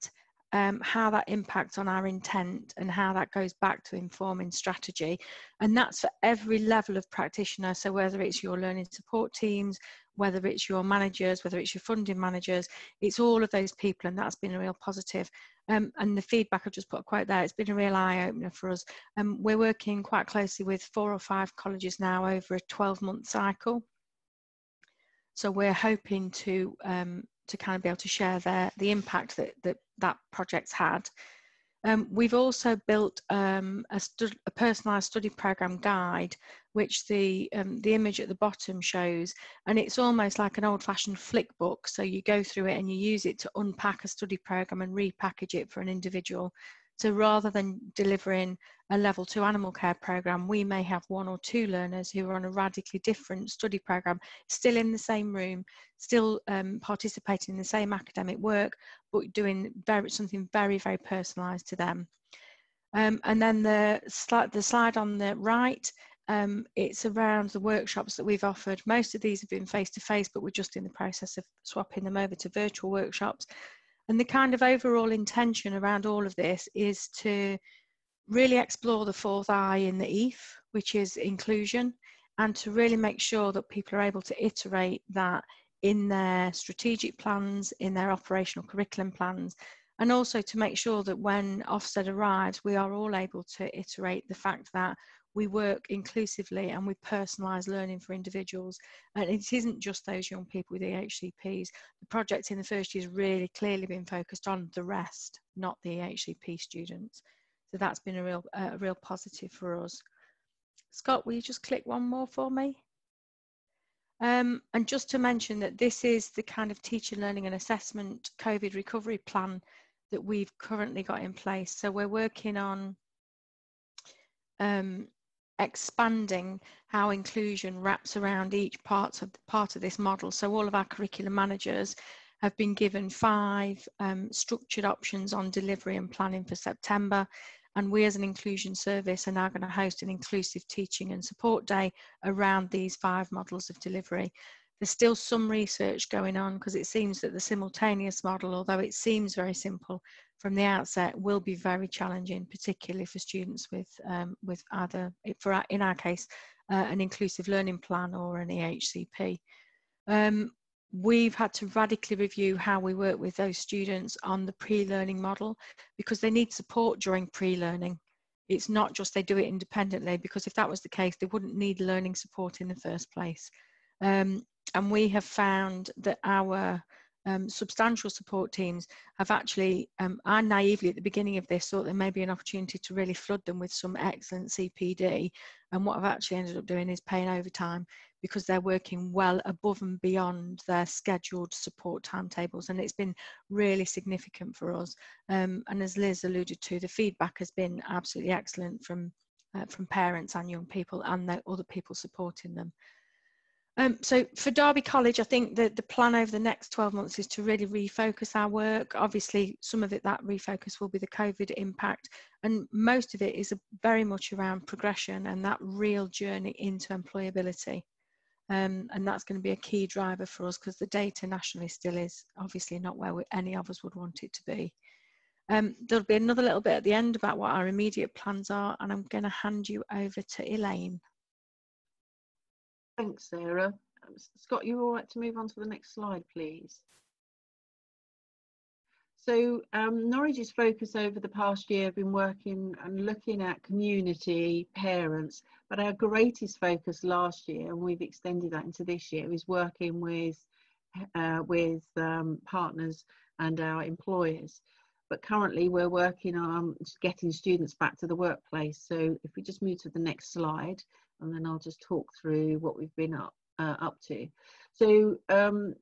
um, how that impacts on our intent and how that goes back to informing strategy. And that's for every level of practitioner. So whether it's your learning support teams, whether it's your managers, whether it's your funding managers, it's all of those people, and that's been a real positive. Um, and the feedback, I've just put a quote there, it's been a real eye opener for us. Um, we're working quite closely with four or five colleges now over a 12 month cycle. So we're hoping to um, to kind of be able to share their, the impact that, that that project's had. Um, we've also built um, a, a, personalised study programme guide, which the, um, the image at the bottom shows, and it's almost like an old-fashioned flick book. So you go through it and you use it to unpack a study programme and repackage it for an individual. So rather than delivering a level two animal care program, we may have one or two learners who are on a radically different study program, still in the same room, still um, participating in the same academic work, but doing very, something very, very personalised to them. Um, and then the, slide, the slide on the right, um, it's around the workshops that we've offered. Most of these have been face-to-face, -face, but we're just in the process of swapping them over to virtual workshops. And the kind of overall intention around all of this is to really explore the fourth eye in the EIF, which is inclusion, and to really make sure that people are able to iterate that in their strategic plans, in their operational curriculum plans, and also to make sure that when Ofsted arrives, we are all able to iterate the fact that we work inclusively and we personalise learning for individuals. And it isn't just those young people with EHCPs. The project in the first year has really clearly been focused on the rest, not the EHCP students. So that's been a real, uh, a real positive for us. Scott, will you just click one more for me? Um, and just to mention that this is the kind of teacher learning and assessment COVID recovery plan that we've currently got in place. So we're working on um, expanding how inclusion wraps around each part of part of this model. So all of our curriculum managers have been given five um, structured options on delivery and planning for September. And we as an inclusion service are now going to host an inclusive teaching and support day around these five models of delivery. There's still some research going on because it seems that the simultaneous model, although it seems very simple, from the outset will be very challenging, particularly for students with um, with either, for our, in our case, uh, an inclusive learning plan or an EHCP. Um, we've had to radically review how we work with those students on the pre-learning model because they need support during pre-learning. It's not just they do it independently because if that was the case, they wouldn't need learning support in the first place. Um, and we have found that our um, substantial support teams have actually, um, I naively at the beginning of this thought there may be an opportunity to really flood them with some excellent CPD. And what I've actually ended up doing is paying overtime because they're working well above and beyond their scheduled support timetables. And it's been really significant for us. Um, and as Liz alluded to, the feedback has been absolutely excellent from, uh, from parents and young people and the other people supporting them. Um, so for Derby College, I think that the plan over the next 12 months is to really refocus our work. Obviously, some of it, that refocus will be the COVID impact, and most of it is very much around progression and that real journey into employability. Um, and that's going to be a key driver for us because the data nationally still is obviously not where we, any of us would want it to be. Um, there'll be another little bit at the end about what our immediate plans are, and I'm going to hand you over to Elaine. Thanks, Sarah. Um, Scott, you all right to move on to the next slide, please? So um, Norwich's focus over the past year have been working and looking at community, parents, but our greatest focus last year, and we've extended that into this year, is working with, uh, with um, partners and our employers. But currently we're working on getting students back to the workplace. So if we just move to the next slide, and then I'll just talk through what we've been up, uh, up to. So um,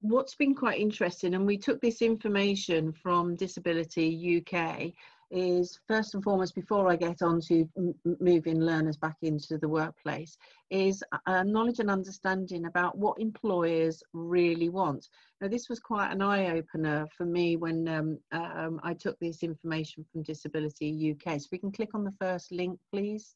what's been quite interesting, and we took this information from Disability UK, is first and foremost, before I get on to moving learners back into the workplace, is a knowledge and understanding about what employers really want. Now, this was quite an eye opener for me when um, um, I took this information from Disability UK. So we can click on the first link, please.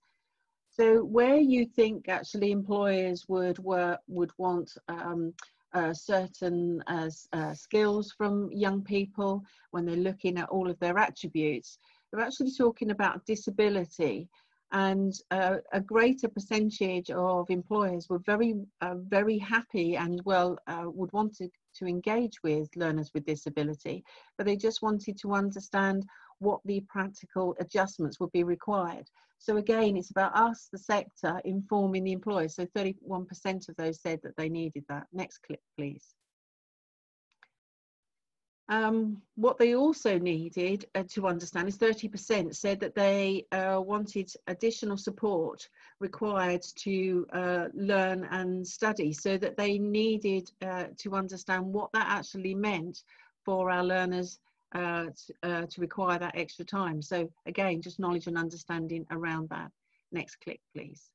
So where you think actually employers would work, would want um, uh, certain uh, uh, skills from young people when they're looking at all of their attributes, they're actually talking about disability. And uh, a greater percentage of employers were very uh, very happy and well would want to, to engage with learners with disability but they just wanted to understand what the practical adjustments would be required. So again, it's about us, the sector, informing the employers. So 31% of those said that they needed that. Next clip, please. Um, what they also needed uh, to understand is 30% said that they uh, wanted additional support required to uh, learn and study so that they needed uh, to understand what that actually meant for our learners uh, to, uh, to require that extra time. So again, just knowledge and understanding around that. Next click, please.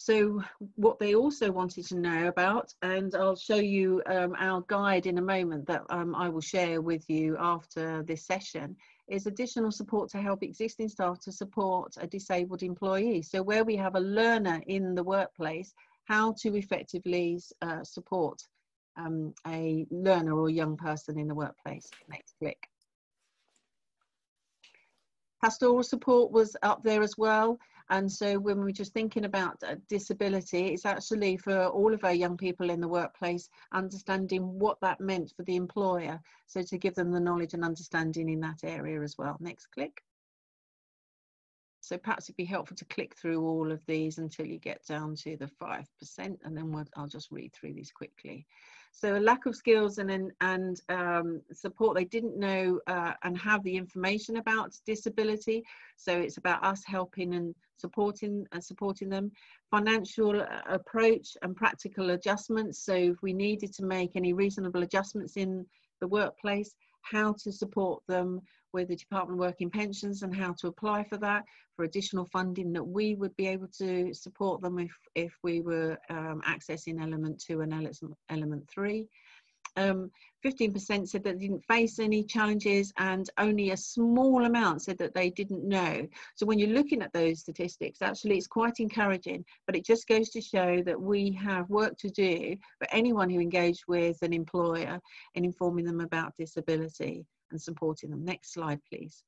So what they also wanted to know about, and I'll show you um, our guide in a moment that um, I will share with you after this session, is additional support to help existing staff to support a disabled employee. So where we have a learner in the workplace, how to effectively uh, support um, a learner or young person in the workplace. Next click. Pastoral support was up there as well. And so when we're just thinking about uh, disability, it's actually for all of our young people in the workplace, understanding what that meant for the employer. So to give them the knowledge and understanding in that area as well. Next click. So perhaps it'd be helpful to click through all of these until you get down to the 5%, and then we'll, I'll just read through these quickly. So a lack of skills and and um, support. They didn't know uh, and have the information about disability. So it's about us helping and supporting and supporting them. Financial uh, approach and practical adjustments. So if we needed to make any reasonable adjustments in the workplace, how to support them with the Department of Working Pensions and how to apply for that, for additional funding that we would be able to support them if, if we were um, accessing element two and element three. 15% um, said that they didn't face any challenges and only a small amount said that they didn't know. So when you're looking at those statistics, actually it's quite encouraging, but it just goes to show that we have work to do for anyone who engaged with an employer in informing them about disability and supporting them. Next slide, please.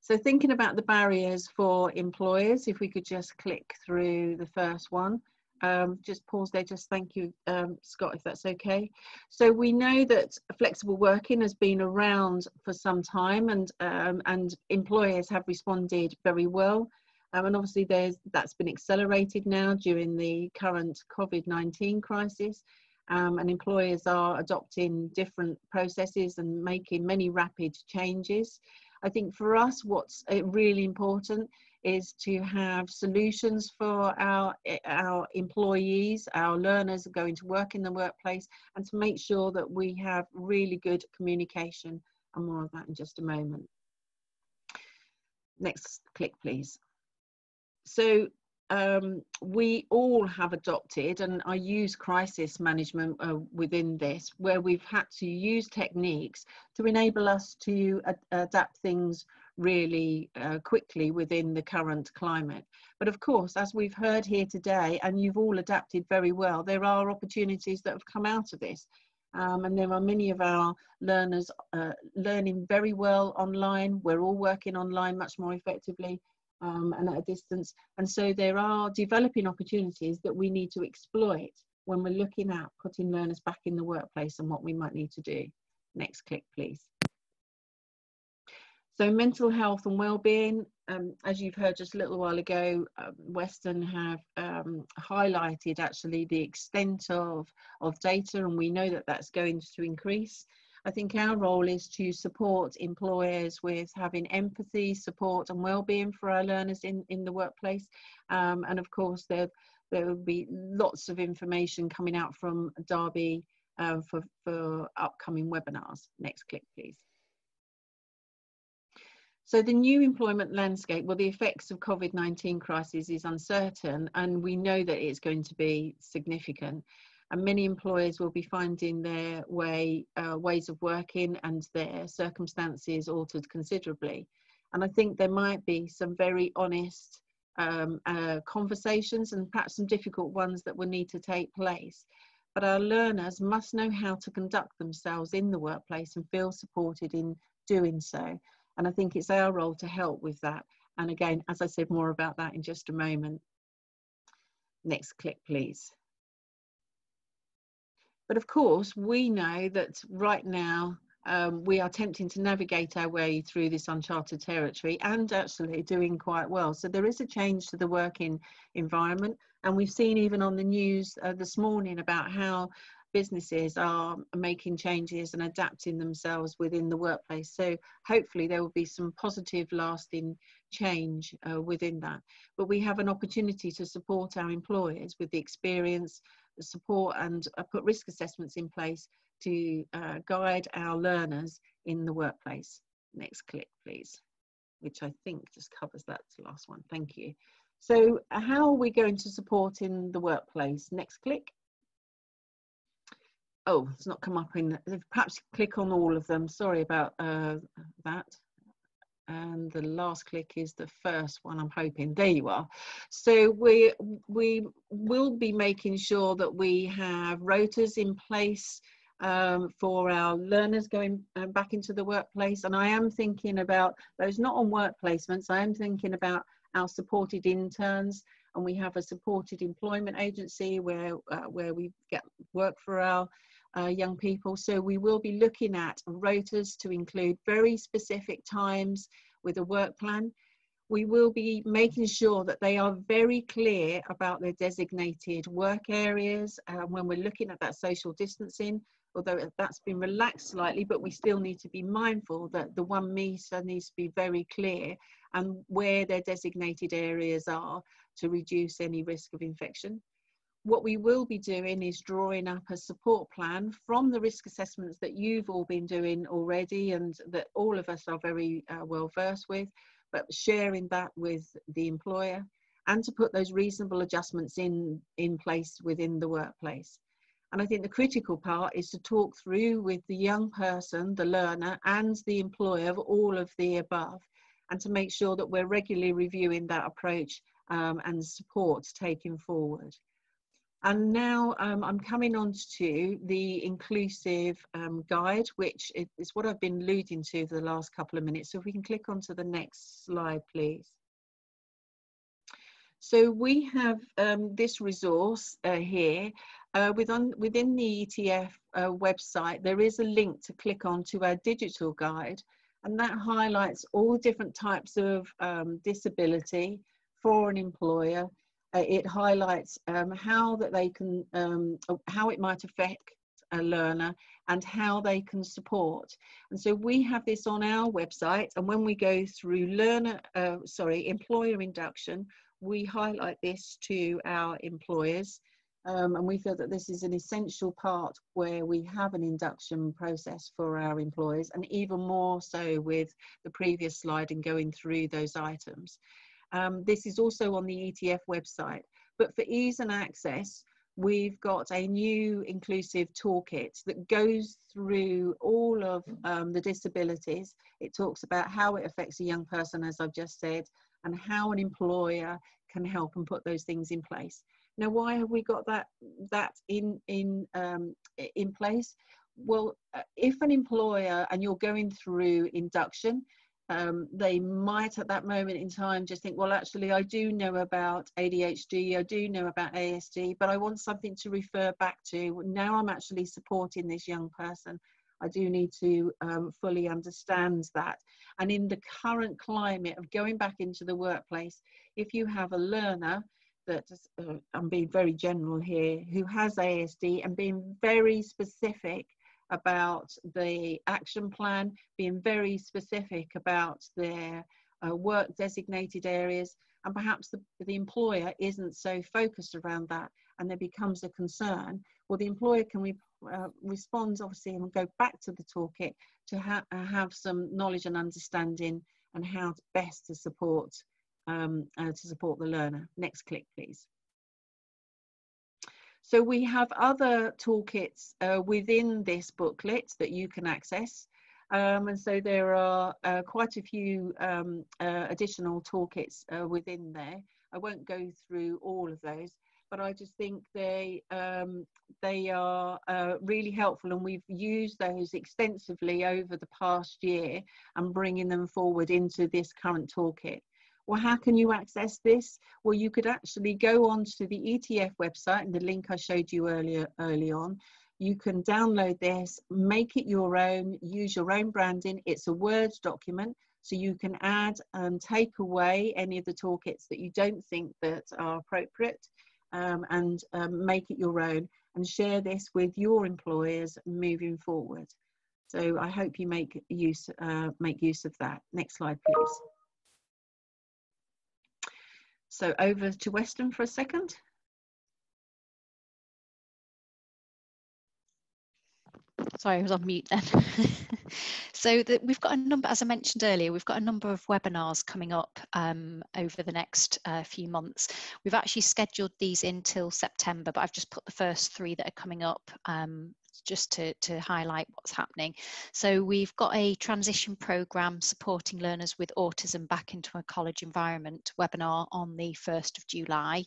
So thinking about the barriers for employers, if we could just click through the first one. Um, just pause there, just thank you, um, Scott, if that's okay. So we know that flexible working has been around for some time and, um, and employers have responded very well. Um, and obviously there's that's been accelerated now during the current COVID-19 crisis. Um, and employers are adopting different processes and making many rapid changes. I think for us, what's uh, really important is to have solutions for our, eh, our employees, our learners going to work in the workplace, and to make sure that we have really good communication. And more of that in just a moment. Next click, please. So um, we all have adopted, and I use crisis management uh, within this, where we've had to use techniques to enable us to ad adapt things really uh, quickly within the current climate. But of course, as we've heard here today, and you've all adapted very well, there are opportunities that have come out of this. Um, and there are many of our learners uh, learning very well online. We're all working online much more effectively um, and at a distance. And so there are developing opportunities that we need to exploit when we're looking at putting learners back in the workplace and what we might need to do. Next click, please. So mental health and well-being, um, as you've heard just a little while ago, uh, Weston have um, highlighted actually the extent of, of data and we know that that's going to increase. I think our role is to support employers with having empathy, support and well-being for our learners in, in the workplace. Um, and of course, there, there will be lots of information coming out from Derby uh, for, for upcoming webinars. Next click, please. So the new employment landscape, well, the effects of COVID-19 crisis is uncertain, and we know that it's going to be significant. And many employers will be finding their way, uh, ways of working and their circumstances altered considerably. And I think there might be some very honest um, uh, conversations and perhaps some difficult ones that will need to take place. But our learners must know how to conduct themselves in the workplace and feel supported in doing so. And I think it's our role to help with that. And again, as I said, more about that in just a moment. Next click, please. But of course, we know that right now um, we are attempting to navigate our way through this uncharted territory and actually doing quite well. So there is a change to the working environment. And we've seen even on the news uh, this morning about how businesses are making changes and adapting themselves within the workplace. So hopefully there will be some positive lasting change uh, within that. But we have an opportunity to support our employers with the experience, support and uh, put risk assessments in place to uh, guide our learners in the workplace. Next click, please, which I think just covers that last one. Thank you. So how are we going to support in the workplace? Next click oh, it's not come up in, perhaps click on all of them. Sorry about uh, that. And the last click is the first one, I'm hoping. There you are. So we, we will be making sure that we have rotas in place um, for our learners going uh, back into the workplace. And I am thinking about those not on work placements, I am thinking about our supported interns and we have a supported employment agency where uh, where we get work for our uh, young people. So we will be looking at rotas to include very specific times with a work plan. We will be making sure that they are very clear about their designated work areas uh, when we're looking at that social distancing, although that's been relaxed slightly, but we still need to be mindful that the one meter needs to be very clear and where their designated areas are to reduce any risk of infection what we will be doing is drawing up a support plan from the risk assessments that you've all been doing already and that all of us are very uh, well versed with, but sharing that with the employer and to put those reasonable adjustments in, in place within the workplace. And I think the critical part is to talk through with the young person, the learner, and the employer of all of the above, and to make sure that we're regularly reviewing that approach um, and support taken forward. And now um, I'm coming on to the inclusive um, guide, which is what I've been alluding to for the last couple of minutes. So if we can click onto the next slide, please. So we have um, this resource uh, here. Uh, within, within the ETF uh, website, there is a link to click on to our digital guide, and that highlights all different types of um, disability, for an employer. Uh, it highlights um, how that they can, um, how it might affect a learner and how they can support. And so we have this on our website and when we go through learner, uh, sorry, employer induction, we highlight this to our employers um, and we feel that this is an essential part where we have an induction process for our employers and even more so with the previous slide and going through those items. Um, this is also on the ETF website, but for ease and access, we've got a new inclusive toolkit that goes through all of um, the disabilities. It talks about how it affects a young person, as I've just said, and how an employer can help and put those things in place. Now, why have we got that that in in um, in place? Well, uh, if an employer and you're going through induction, um, they might at that moment in time just think, well, actually, I do know about ADHD, I do know about ASD, but I want something to refer back to. Now I'm actually supporting this young person. I do need to um, fully understand that. And in the current climate of going back into the workplace, if you have a learner that uh, I'm being very general here, who has ASD and being very specific about the action plan, being very specific about their uh, work designated areas, and perhaps the, the employer isn't so focused around that and there becomes a concern, well, the employer can re, uh, respond obviously and go back to the toolkit to ha uh, have some knowledge and understanding and how best to support um, uh, to support the learner. Next click, please. So we have other toolkits uh, within this booklet that you can access. Um, and so there are uh, quite a few um, uh, additional toolkits uh, within there. I won't go through all of those, but I just think they um, they are uh, really helpful, and we've used those extensively over the past year and bringing them forward into this current toolkit. Well, how can you access this? Well, you could actually go on to the ETF website and the link I showed you earlier early on. You can download this, make it your own, use your own branding. It's a Word document, so you can add and take away any of the toolkits that you don't think that are appropriate um, and um, make it your own and share this with your employers moving forward. So I hope you make use, uh, make use of that. Next slide, please. So over to Weston for a second. Sorry, I was on mute then. so the, we've got a number, as I mentioned earlier, we've got a number of webinars coming up um, over the next uh, few months. We've actually scheduled these until September, but I've just put the first three that are coming up um, just to, to highlight what's happening. So we've got a transition program supporting learners with autism back into a college environment webinar on the 1st of July.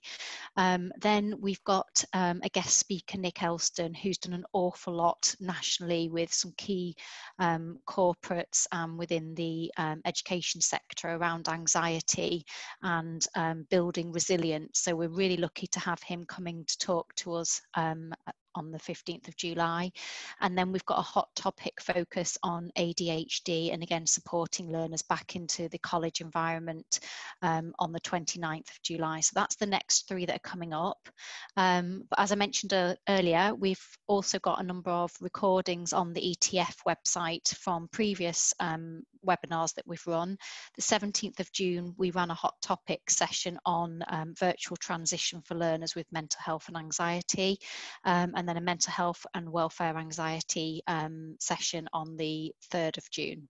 Um, then we've got um, a guest speaker, Nick Elston, who's done an awful lot nationally with some key um, corporates um, within the um, education sector around anxiety and um, building resilience. So we're really lucky to have him coming to talk to us on the 15th of July. And then we've got a hot topic focus on ADHD and again supporting learners back into the college environment um, on the 29th of July. So that's the next three that are coming up. Um, but as I mentioned uh, earlier, we've also got a number of recordings on the ETF website from previous um, webinars that we've run. The 17th of June, we ran a hot topic session on um, virtual transition for learners with mental health and anxiety. Um, then a mental health and welfare anxiety um, session on the 3rd of June.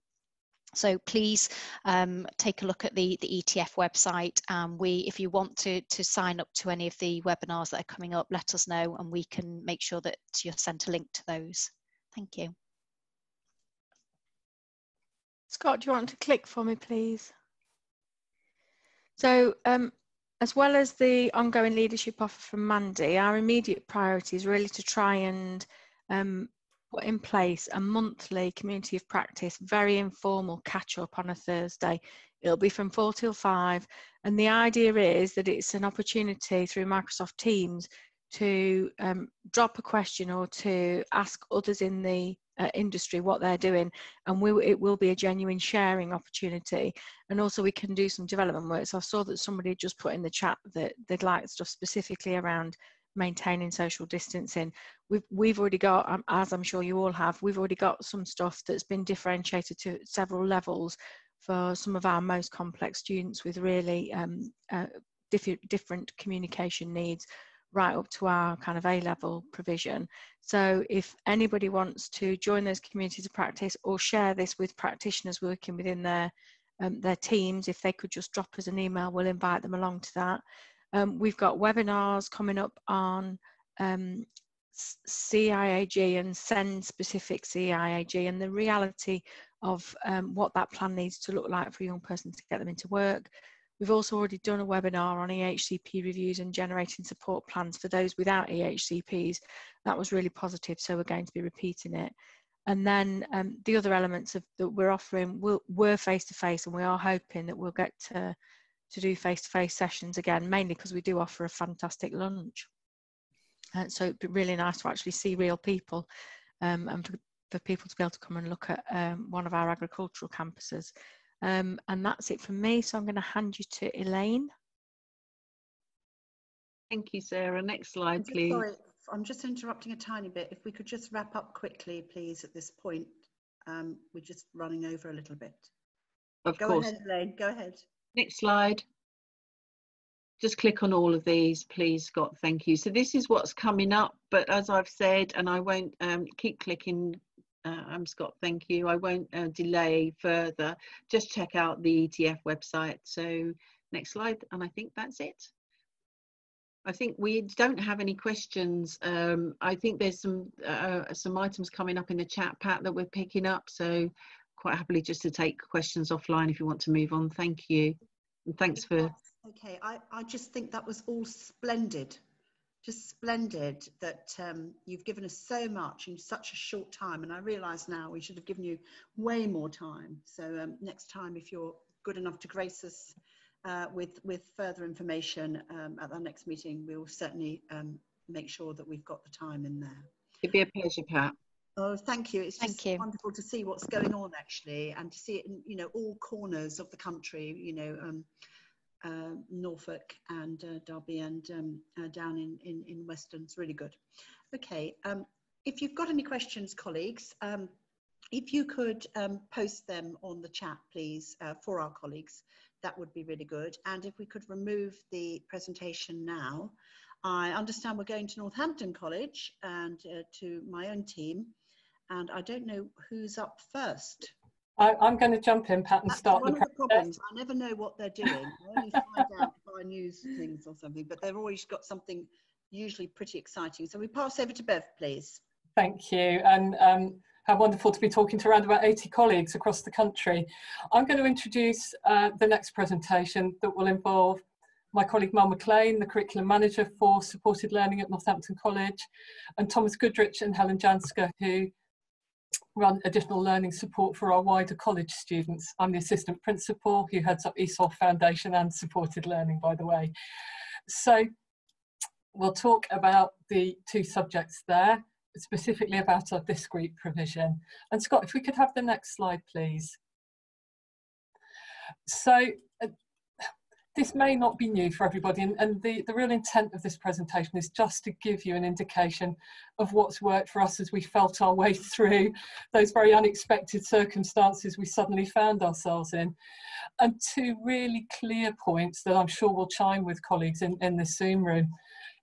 So please um, take a look at the, the ETF website. And we, if you want to, to sign up to any of the webinars that are coming up, let us know and we can make sure that you're sent a link to those. Thank you. Scott, do you want to click for me, please? So um, as well as the ongoing leadership offer from Mandy, our immediate priority is really to try and um, put in place a monthly community of practice, very informal catch up on a Thursday. It'll be from four till five. And the idea is that it's an opportunity through Microsoft Teams to um, drop a question or to ask others in the uh, industry what they're doing and we, it will be a genuine sharing opportunity. And also we can do some development work. So i saw that somebody just put in the chat that they'd like stuff specifically around maintaining social distancing. We've we've already got um, as i'm sure you all have we've already got some stuff that's been differentiated to several levels for some of our most complex students with really um, uh, diff- different communication needs right up to our kind of A level provision. So if anybody wants to join those communities of practice or share this with practitioners working within their um, their teams, if they could just drop us an email, we'll invite them along to that. Um, we've got webinars coming up on um, CIAG and SEND specific CIAG and the reality of um, what that plan needs to look like for a young person to get them into work. We've also already done a webinar on EHCP reviews and generating support plans for those without EHCPs. That was really positive, so we're going to be repeating it. And then um, the other elements of that we're offering will, were face to face, and we are hoping that we'll get to, to do face to face sessions again, mainly because we do offer a fantastic lunch. Uh, so it'd be really nice to actually see real people um, and for, for, people to be able to come and look at um, one of our agricultural campuses. Um, and that's it from me. So I'm going to hand you to Elaine. Thank you, Sarah. Next slide, please. Sorry, I'm just interrupting a tiny bit. If we could just wrap up quickly, please, at this point. Um, we're just running over a little bit. Of Go course. ahead, Elaine. Go ahead. Next slide. Just click on all of these, please, Scott. Thank you. So this is what's coming up, but as I've said, and I won't um, keep clicking uh, I'm Scott, thank you. I won't uh, delay further. Just check out the ETF website. So next slide, and I think that's it. I think we don't have any questions. Um, I think there's some uh, some items coming up in the chat, Pat, that we're picking up. So quite happily just to take questions offline if you want to move on. Thank you. And thanks for... Okay, I, I just think that was all splendid just splendid that um, you've given us so much in such a short time. And I realise now we should have given you way more time. So um, next time, if you're good enough to grace us uh, with, with further information um, at our next meeting, we will certainly um, make sure that we've got the time in there. It'd be a pleasure, Pat. Oh, thank you. It's thank just you. wonderful to see what's going on actually, and to see it in you know all corners of the country. You know, um, uh, Norfolk and uh, Derby and um, uh, down in, in, in Weston. It's really good. Okay, um, if you've got any questions, colleagues, um, if you could um, post them on the chat, please, uh, for our colleagues, that would be really good. And if we could remove the presentation now, I understand we're going to Northampton College and uh, to my own team, and I don't know who's up first. I, am going to jump in, Pat, and That's start one the of the problems. I never know what they're doing. I only find out by news things or something, but they've always got something usually pretty exciting. So we pass over to Bev, please. Thank you. And um, how wonderful to be talking to around about 80 colleagues across the country. I'm going to introduce uh, the next presentation that will involve my colleague Mel McLean, the curriculum manager for supported learning at Northampton College, and Thomas Goodrich and Helen Janska, who run additional learning support for our wider college students. I'm the assistant principal who heads up ESOL Foundation and supported learning, by the way. So we'll talk about the two subjects there, specifically about our discrete provision. And Scott, if we could have the next slide, please. So this may not be new for everybody and, and, the, the real intent of this presentation is just to give you an indication of what's worked for us as we felt our way through those very unexpected circumstances we suddenly found ourselves in. And two really clear points that I'm sure will chime with colleagues in, in this Zoom room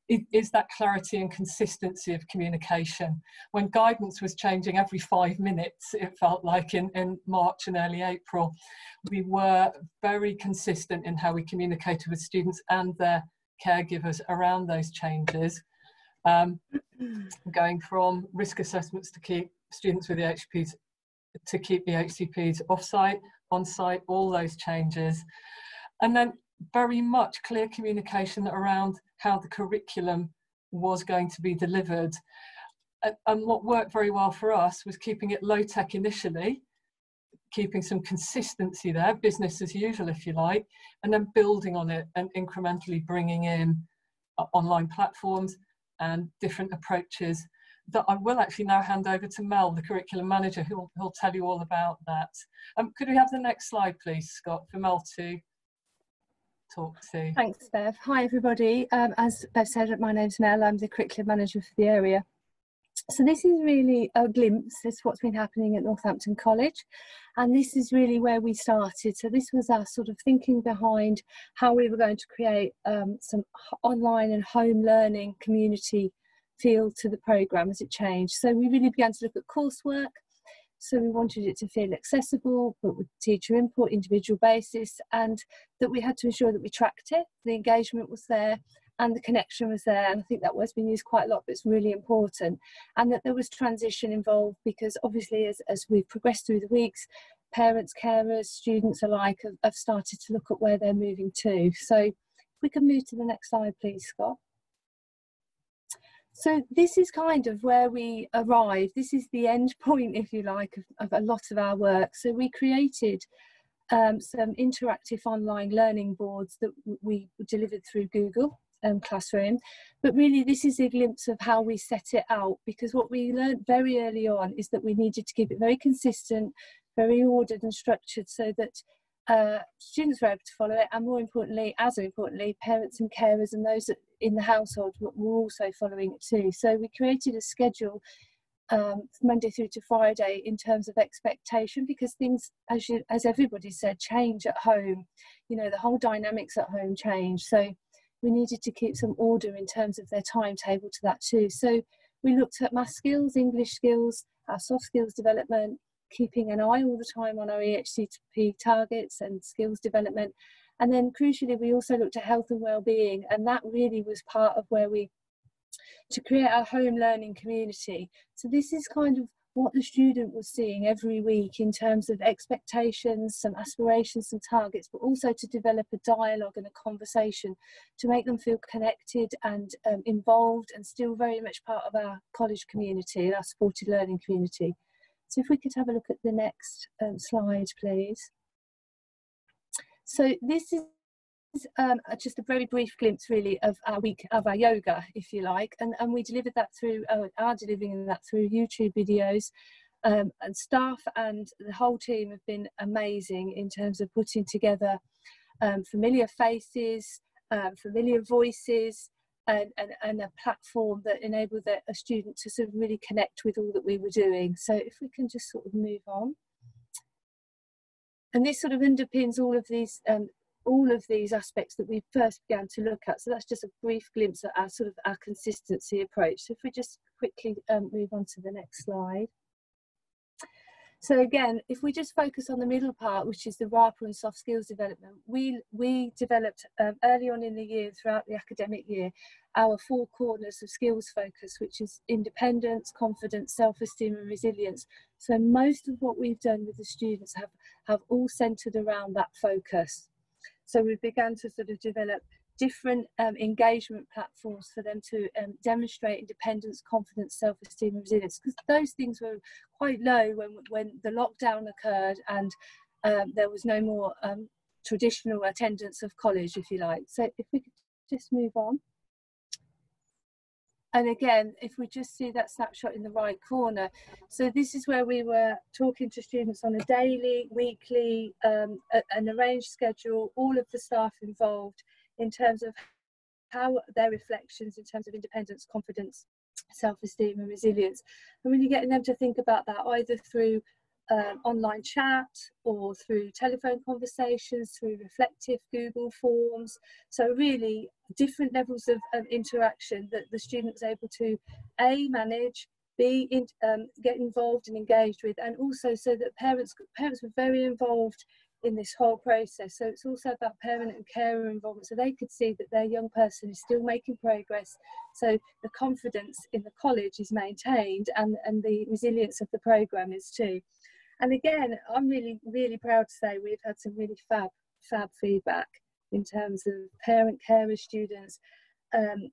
is that clarity and consistency of communication. When guidance was changing every five minutes, it felt like in, in March and early April, we were very consistent in how we communicated with students and their caregivers around those changes. Um, going from risk assessments to keep students with the HCPs to keep the HCPs off-site, on-site, all those changes. And then very much clear communication around how the curriculum was going to be delivered. And what worked very well for us was keeping it low tech initially, keeping some consistency there, business as usual, if you like, and then building on it and incrementally bringing in uh, online platforms and different approaches that I will actually now hand over to Mel, the curriculum manager, who'll, who'll tell you all about that. Um, could we have the next slide, please, Scott, for Mel to talk to? Thanks, Bev. Hi, everybody. Um, as Bev said, my name's Mel. I'm the curriculum manager for the area. So this is really a glimpse of what's been happening at Northampton College. And this is really where we started. So this was our sort of thinking behind how we were going to create um, some online and home learning community feel to the programme as it changed. So we really began to look at coursework. So we wanted it to feel accessible, but with teacher input, individual basis, and that we had to ensure that we tracked it, the engagement was there, and the connection was there. And I think that word's been used quite a lot, but it's really important. And that there was transition involved because obviously, as, as we've progressed through the weeks, parents, carers, students alike have, have started to look at where they're moving to. So if we can move to the next slide, please, Scott. So this is kind of where we arrive. This is the end point, if you like, of, of a lot of our work. So we created um, some interactive online learning boards that we delivered through Google um, Classroom. But really, this is a glimpse of how we set it out because what we learned very early on is that we needed to keep it very consistent, very ordered and structured so that uh, students were able to follow it, and more importantly, as importantly, parents and carers and those in the household were, also following it too. So we created a schedule um, Monday through to Friday in terms of expectation because things, as you, as everybody said, change at home. You know, the whole dynamics at home change. So we needed to keep some order in terms of their timetable to that too. So we looked at math skills, English skills, our soft skills development, keeping an eye all the time on our EHCP targets and skills development. And then crucially, we also looked at health and well-being, and that really was part of where we to create our home learning community. So this is kind of what the student was seeing every week in terms of expectations, some aspirations, some targets, but also to develop a dialogue and a conversation to make them feel connected and um, involved and still very much part of our college community and our supported learning community. So if we could have a look at the next um, slide, please. So this is um, just a very brief glimpse really of our week of our yoga, if you like, and, and we delivered that through, uh, are delivering that through YouTube videos. Um, and staff and the whole team have been amazing in terms of putting together um, familiar faces, um, familiar voices, and, and, and, a platform that enabled a student to sort of really connect with all that we were doing. So if we can just sort of move on. And this sort of underpins all of these um, all of these aspects that we first began to look at. So that's just a brief glimpse at our sort of our consistency approach. So if we just quickly um, move on to the next slide. So again, if we just focus on the middle part, which is the RAPA and soft skills development, we, we developed um, early on in the year, throughout the academic year, our four corners of skills focus, which is independence, confidence, self-esteem and resilience. So most of what we've done with the students have, have all centred around that focus. So we began to sort of develop different um, engagement platforms for them to um, demonstrate independence, confidence, self-esteem, and resilience. Because those things were quite low when when the lockdown occurred and um, there was no more um, traditional attendance of college, if you like. So if we could just move on. And again, if we just see that snapshot in the right corner, so this is where we were talking to students on a daily, weekly, um, an arranged schedule, all of the staff involved in terms of how their reflections in terms of independence, confidence, self-esteem and resilience, and really getting them to think about that either through um, online chat or through telephone conversations, through reflective Google forms. So really different levels of, interaction that the student is able to A, manage, B, in, um, get involved and engaged with, and also so that parents, parents were very involved in this whole process. So it's also about parent and carer involvement, so they could see that their young person is still making progress. So the confidence in the college is maintained, and and the resilience of the program is too. And again, I'm really, really proud to say we've had some really fab, fab feedback in terms of parent, carer, students. Um,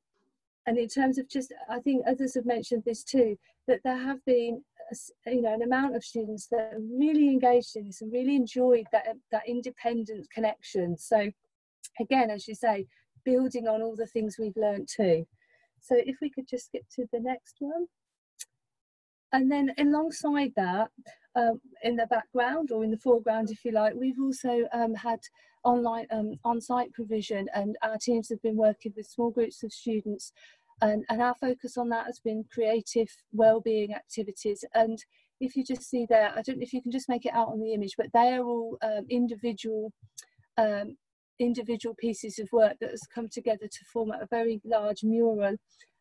and in terms of just, I think others have mentioned this too, that there have been, you know, an amount of students that really engaged in this and really enjoyed that, that independent connection. So again, as you say, building on all the things we've learned too. So if we could just get to the next one. and then alongside that, um, in the background or in the foreground, if you like, we've also um, had online um, on-site provision and our teams have been working with small groups of students and, and our focus on that has been creative well-being activities and if you just see there, I don't know if you can just make it out on the image, but they are all um, individual um, individual pieces of work that has come together to form a very large mural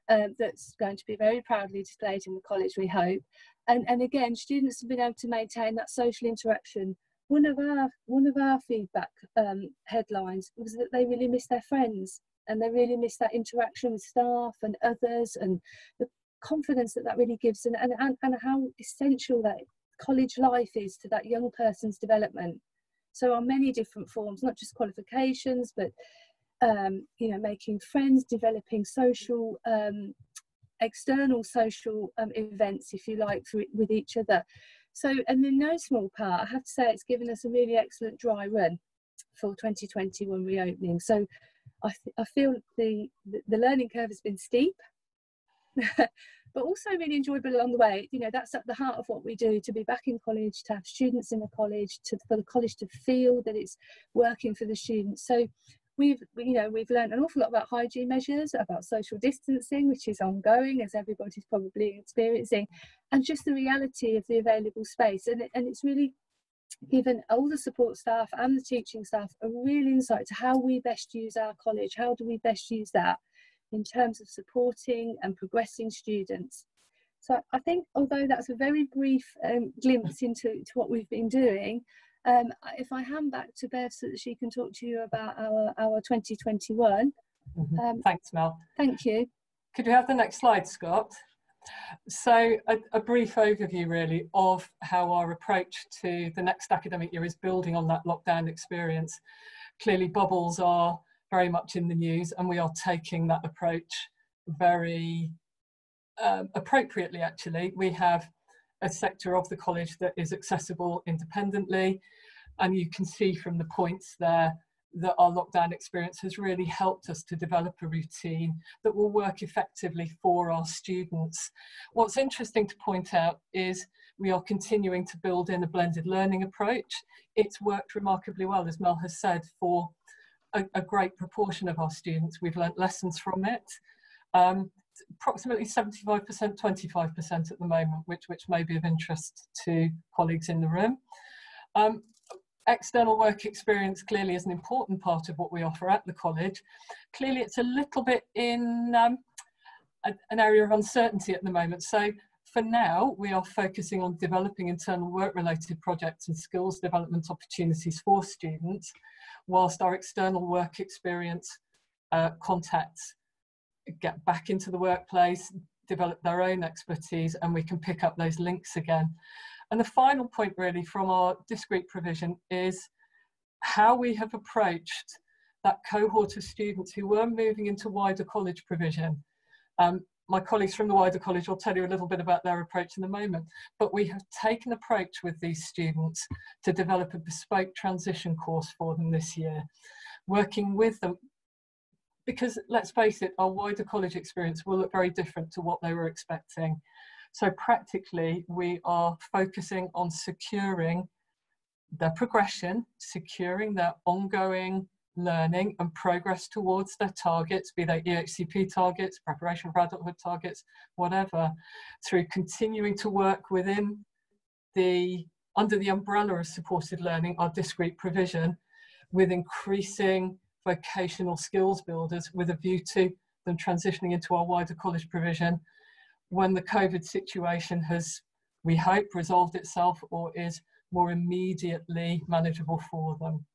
um, that's going to be very proudly displayed in the college, we hope. And, and again, students have been able to maintain that social interaction. One of our, one of our feedback um, headlines was that they really miss their friends and they really miss that interaction with staff and others and the confidence that that really gives and, and, and, and how essential that college life is to that young person's development. So on many different forms, not just qualifications, but um, you know, making friends, developing social, um, external social um, events, if you like, with each other. So, and in no small part, I have to say, it's given us a really excellent dry run for 2021 reopening. So, I, I feel the, the the learning curve has been steep. but also really enjoyable along the way. You know, that's at the heart of what we do to be back in college, to have students in the college, to for the college to feel that it's working for the students. So we've you know we've learned an awful lot about hygiene measures about social distancing which is ongoing as everybody's probably experiencing and just the reality of the available space and, and it's really given all the support staff and the teaching staff a real insight to how we best use our college how do we best use that in terms of supporting and progressing students. So I think although that's a very brief um, glimpse into to what we've been doing, um, if I hand back to Bev so that she can talk to you about our, our 2021. Mm -hmm. um, Thanks, Mel. Thank you. Could we have the next slide, Scott? So a, a, brief overview really of how our approach to the next academic year is building on that lockdown experience. Clearly bubbles are very much in the news, and we are taking that approach very um, appropriately, actually. We have a sector of the college that is accessible independently, and you can see from the points there that our lockdown experience has really helped us to develop a routine that will work effectively for our students. What's interesting to point out is we are continuing to build in a blended learning approach. It's worked remarkably well, as Mel has said, for a, a great proportion of our students. We've learnt lessons from it. Um, approximately 75%, 25% at the moment, which, which may be of interest to colleagues in the room. Um, external work experience clearly is an important part of what we offer at the college. Clearly it's a little bit in um, a, an area of uncertainty at the moment. So for now, we are focusing on developing internal work related projects and skills development opportunities for students whilst our external work experience uh, contacts get back into the workplace, develop their own expertise, and we can pick up those links again. And the final point, really, from our discrete provision is how we have approached that cohort of students who were moving into wider college provision. Um, my colleagues from the wider college will tell you a little bit about their approach in a moment, but we have taken approach with these students to develop a bespoke transition course for them this year, working with them because let's face it, our wider college experience will look very different to what they were expecting. So practically, we are focusing on securing their progression, securing their ongoing learning and progress towards their targets, be they EHCP targets, preparation for adulthood targets, whatever, through continuing to work within the, under the umbrella of supported learning, our discrete provision, with increasing vocational skills builders with a view to them transitioning into our wider college provision when the COVID situation has, we hope, resolved itself or is more immediately manageable for them.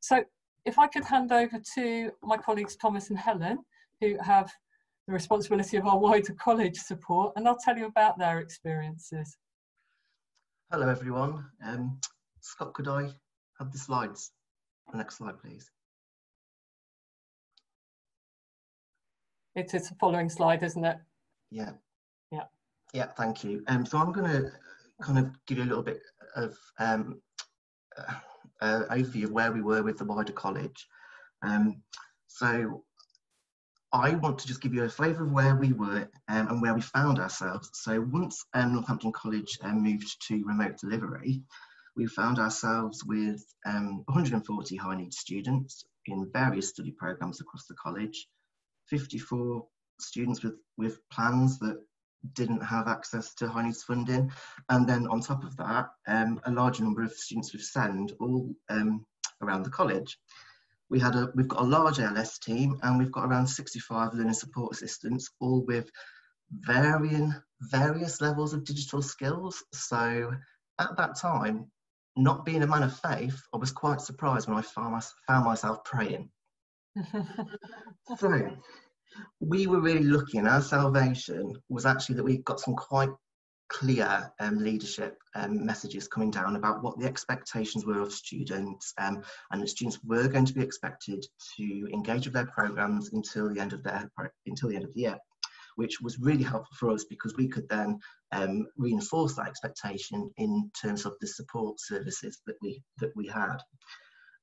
So if I could hand over to my colleagues Thomas and Helen, who have the responsibility of our wider college support, and I'll tell you about their experiences. Hello everyone. Um, Scott, could I have the slides? The next slide, please. It is the following slide, isn't it? Yeah. Yeah. Thank you. Um, so I'm going to kind of give you a little bit of um, uh, uh, overview of where we were with the wider college. Um, so I want to just give you a flavour of where we were um, and where we found ourselves. So once um, Northampton College um, moved to remote delivery, we found ourselves with um, 140 high need students in various study programmes across the college, 54 students with, with plans that didn't have access to high needs funding, and then on top of that, um, a large number of students with SEND all um, around the college we had a we've got a large ALS team and we've got around 65 learning support assistants, all with varying various levels of digital skills. So at that time, not being a man of faith, I was quite surprised when I found, found myself praying. so we were really lucky, and our salvation was actually that we got some quite clear um, leadership um, messages coming down about what the expectations were of students um, and that students were going to be expected to engage with their programs until the end of their until the end of the year which was really helpful for us because we could then um, reinforce that expectation in terms of the support services that we that we had.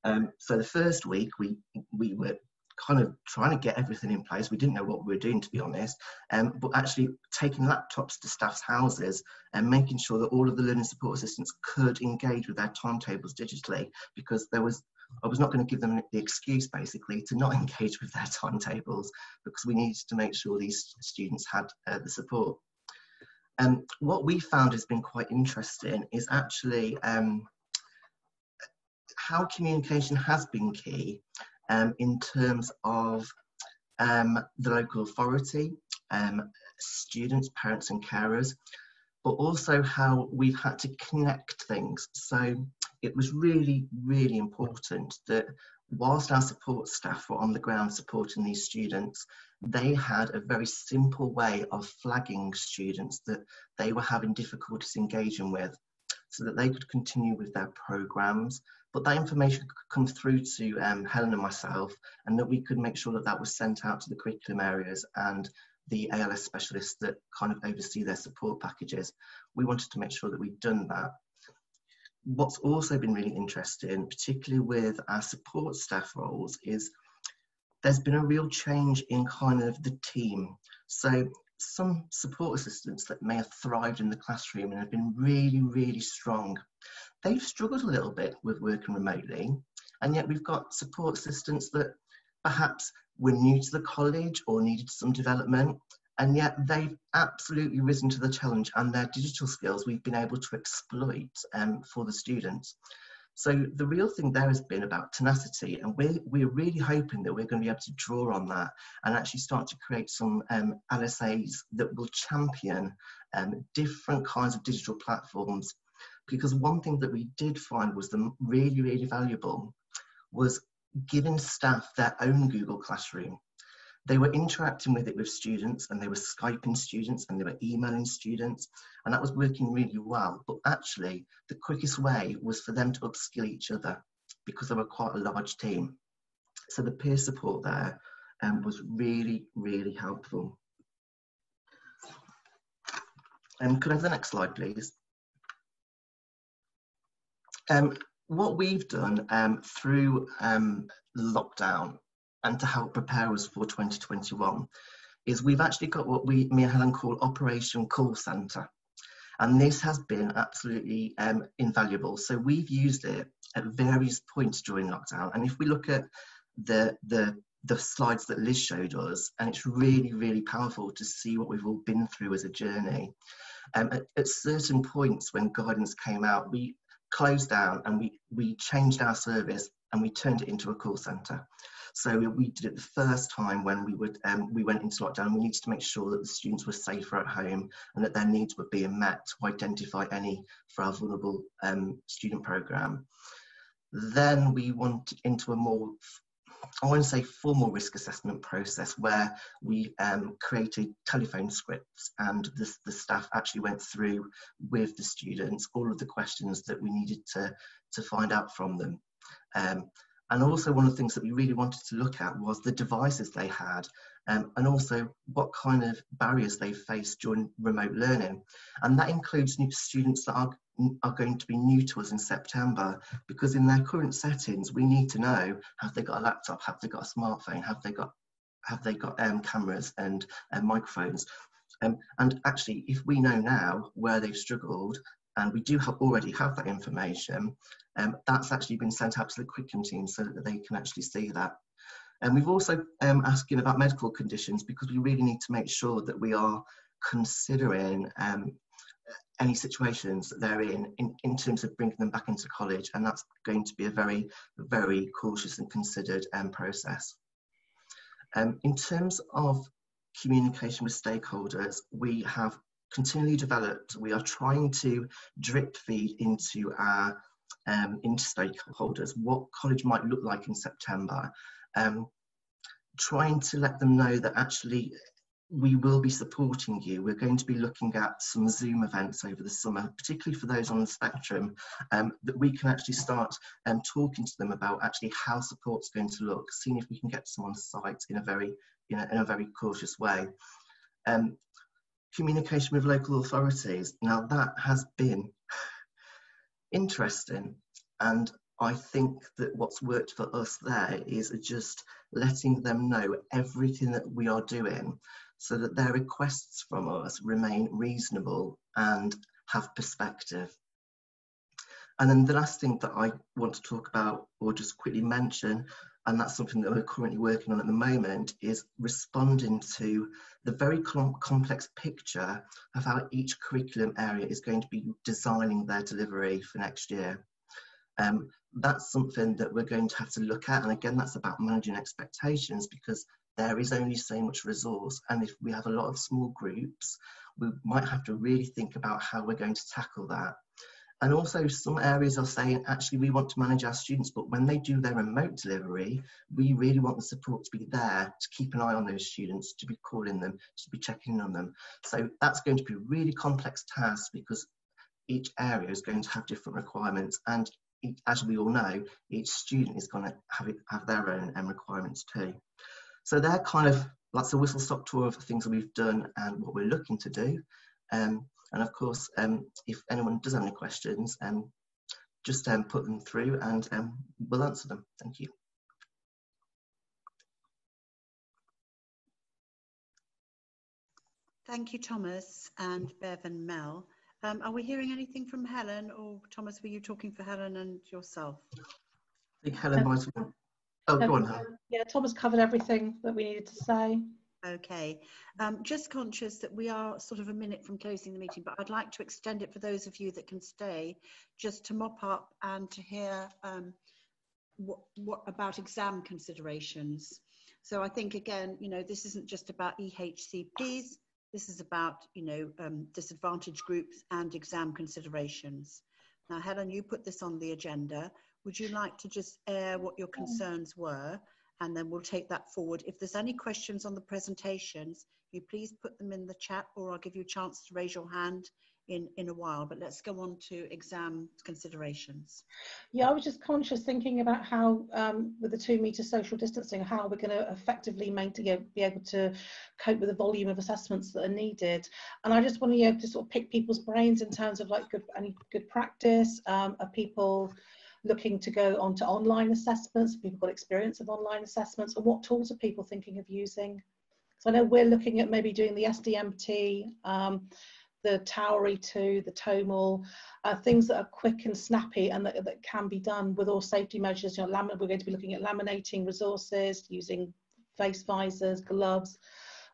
Um, so the first week we we were kind of trying to get everything in place. We didn't know what we were doing, to be honest, um, but actually taking laptops to staff's houses and making sure that all of the learning support assistants could engage with their timetables digitally because there was I was not going to give them the excuse basically to not engage with their timetables because we needed to make sure these students had uh, the support. And um, what we found has been quite interesting is actually um, how communication has been key um, in terms of um, the local authority, um, students, parents and carers, but also how we've had to connect things. So it was really, really important that whilst our support staff were on the ground supporting these students, they had a very simple way of flagging students that they were having difficulties engaging with so that they could continue with their programs but that information could come through to um, Helen and myself and that we could make sure that that was sent out to the curriculum areas and the ALS specialists that kind of oversee their support packages. We wanted to make sure that we'd done that. What's also been really interesting, particularly with our support staff roles, is there's been a real change in kind of the team. So some support assistants that may have thrived in the classroom and have been really, really strong they've struggled a little bit with working remotely. And yet we've got support assistants that perhaps were new to the college or needed some development. And yet they've absolutely risen to the challenge and their digital skills we've been able to exploit um, for the students. So the real thing there has been about tenacity, and we're, we're really hoping that we're going to be able to draw on that and actually start to create some um, LSAs that will champion um, different kinds of digital platforms because one thing that we did find was the really, really valuable was giving staff their own Google Classroom. They were interacting with it with students and they were Skyping students and they were emailing students and that was working really well. But actually the quickest way was for them to upskill each other because they were quite a large team. So the peer support there um, was really, really helpful. Um, could I have the next slide, please? Um, what we've done um, through um, lockdown and to help prepare us for 2021 is we've actually got what we, me and Helen call Operation Call Centre. And this has been absolutely um, invaluable. So we've used it at various points during lockdown. And if we look at the, the, the slides that Liz showed us, and it's really, really powerful to see what we've all been through as a journey. Um, at, at, certain points when guidance came out, we closed down and we, we changed our service and we turned it into a call centre. So we did it the first time when we would um, we went into lockdown. We needed to make sure that the students were safer at home and that their needs were being met to identify any for our vulnerable um, student programme. Then we went into a more I want to say formal risk assessment process where we um, created telephone scripts and the, the staff actually went through with the students all of the questions that we needed to, to find out from them. Um, and also one of the things that we really wanted to look at was the devices they had um, and also what kind of barriers they faced during remote learning. And that includes new students that are are going to be new to us in September because in their current settings we need to know have they got a laptop have they got a smartphone have they got have they got um, cameras and microphones? Um, and actually, if we know now where they've struggled, and we do have, already have that information, um, that's actually been sent out to the curriculum team so that they can actually see that. And we've also um, asking about medical conditions because we really need to make sure that we are considering um, any situations that they're in, in in terms of bringing them back into college and that's going to be a very very cautious and considered um, process. Um, in terms of communication with stakeholders, we have continually developed, we are trying to drip feed into our um, into stakeholders what college might look like in September, um, trying to let them know that actually we will be supporting you. We're going to be looking at some Zoom events over the summer, particularly for those on the spectrum, um, that we can actually start um, talking to them about actually how support's going to look, seeing if we can get someone on site in a very, in a, in a very cautious way. Um, communication with local authorities. Now that has been interesting and I think that what's worked for us there is just letting them know everything that we are doing so that their requests from us remain reasonable and have perspective. And then the last thing that I want to talk about or just quickly mention, and that's something that we're currently working on at the moment, is responding to the very com complex picture of how each curriculum area is going to be designing their delivery for next year. Um, that's something that we're going to have to look at. And again, that's about managing expectations because there is only so much resource. And if we have a lot of small groups, we might have to really think about how we're going to tackle that. And also some areas are saying, actually, we want to manage our students, but when they do their remote delivery, we really want the support to be there to keep an eye on those students, to be calling them, to be checking on them. So that's going to be a really complex task because each area is going to have different requirements. And as we all know, each student is going to have, it, have their own requirements too. So they're kind of like a whistle stop tour of the things that we've done and what we're looking to do. Um, and of course, um, if anyone does have any questions, um, just um, put them through and um, we'll answer them. Thank you. Thank you, Thomas and Bev and Mel. Um, are we hearing anything from Helen or Thomas, were you talking for Helen and yourself? I think Helen might have Oh, go on. Yeah, Thomas covered everything that we needed to say. Okay, um, just conscious that we are sort of a minute from closing the meeting, but I'd like to extend it for those of you that can stay, just to mop up and to hear um, what, what about exam considerations. So I think again, you know, this isn't just about EHCPs, this is about, you know, um, disadvantaged groups and exam considerations. Now, Helen, you put this on the agenda. Would you like to just air what your concerns were? And then we'll take that forward. If there's any questions on the presentations, you please put them in the chat or I'll give you a chance to raise your hand in, in a while, but let's go on to exam considerations. Yeah, I was just conscious thinking about how, um, with the two metre social distancing, how we're going to effectively maintain, be able to cope with the volume of assessments that are needed. And I just want to, you know, to sort of pick people's brains in terms of like good, any good practice, um, are people looking to go on to online assessments? People got experience of online assessments, and what tools are people thinking of using? So I know we're looking at maybe doing the SDMT, um, the TOWRE 2, the TOEML, uh, things that are quick and snappy and that, that can be done with all safety measures. You know, we're going to be looking at laminating resources, using face visors, gloves.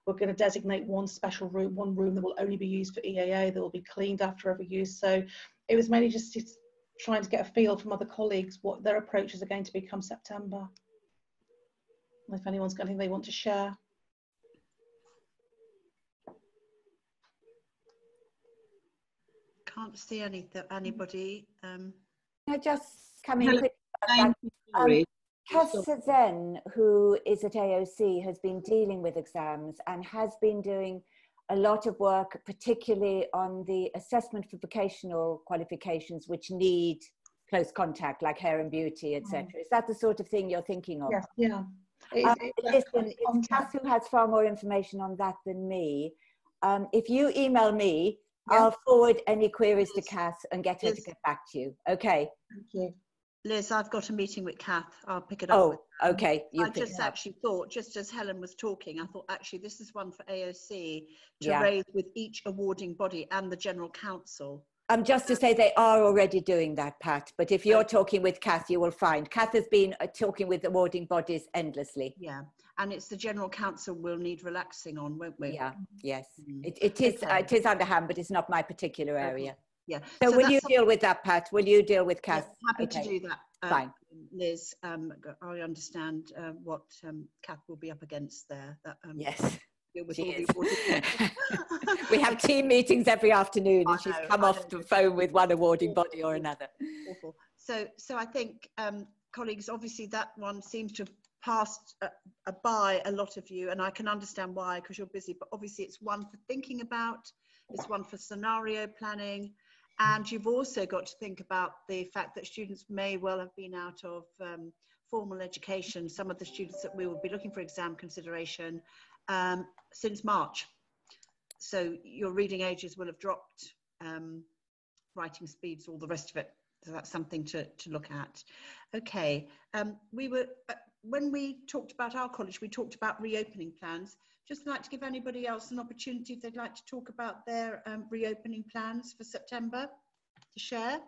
We're going to designate one special room, one room that will only be used for EAA, that will be cleaned after every use. So it was mainly just trying to get a feel from other colleagues what their approaches are going to be come September. If anyone's got anything they want to share. Can't see any anybody. Um, I just come in quick. Um, Tessa Zen, who is at AOC, has been dealing with exams and has been doing a lot of work, particularly on the assessment for vocational qualifications which need close contact, like hair and beauty, etc. Mm. Is that the sort of thing you're thinking of? Yes, yeah. Um, listen, Kath who has far more information on that than me. Um, if you email me, yeah. I'll forward any queries to Kath and get her yes. to get back to you. Okay. Thank you. Liz, I've got a meeting with Kath. I'll pick it up. Oh, okay. You I just actually thought, just as Helen was talking, I thought actually this is one for AOC to Yeah. raise with each awarding body and the General Council. Um, just to say they are already doing that, Pat. But if you're talking with Kath, you will find Kath has been uh, talking with awarding bodies endlessly. Yeah, and it's the General Council we'll need relaxing on, won't we? Yeah, yes. Mm. It, it is. Okay. It is underhand, but it's not my particular area. Yeah. So, will you deal with that, Pat? Will you deal with Yes, Kath? happy Okay. to do that. uh, Fine. Liz, um, I understand uh, what um, Kath will be up against there. That, um, Yes, deal with she all the is. awarding- we have team meetings every afternoon, and she's know, come I off know. the phone with one awarding body or another. awful. So, so I think, um, colleagues, obviously that one seems to have passed uh, uh, by a lot of you, and I can understand why because you're busy. But obviously, it's one for thinking about, it's one for scenario planning, and you've also got to think about the fact that students may well have been out of um, formal education. Some of the students that we will be looking for exam consideration um, since March. So your reading ages will have dropped. Um, writing speeds, all the rest of it. So that's something to, to look at. Okay, um, we were, uh, when we talked about our college, we talked about reopening plans. Just like to give anybody else an opportunity if they'd like to talk about their um, reopening plans for September to share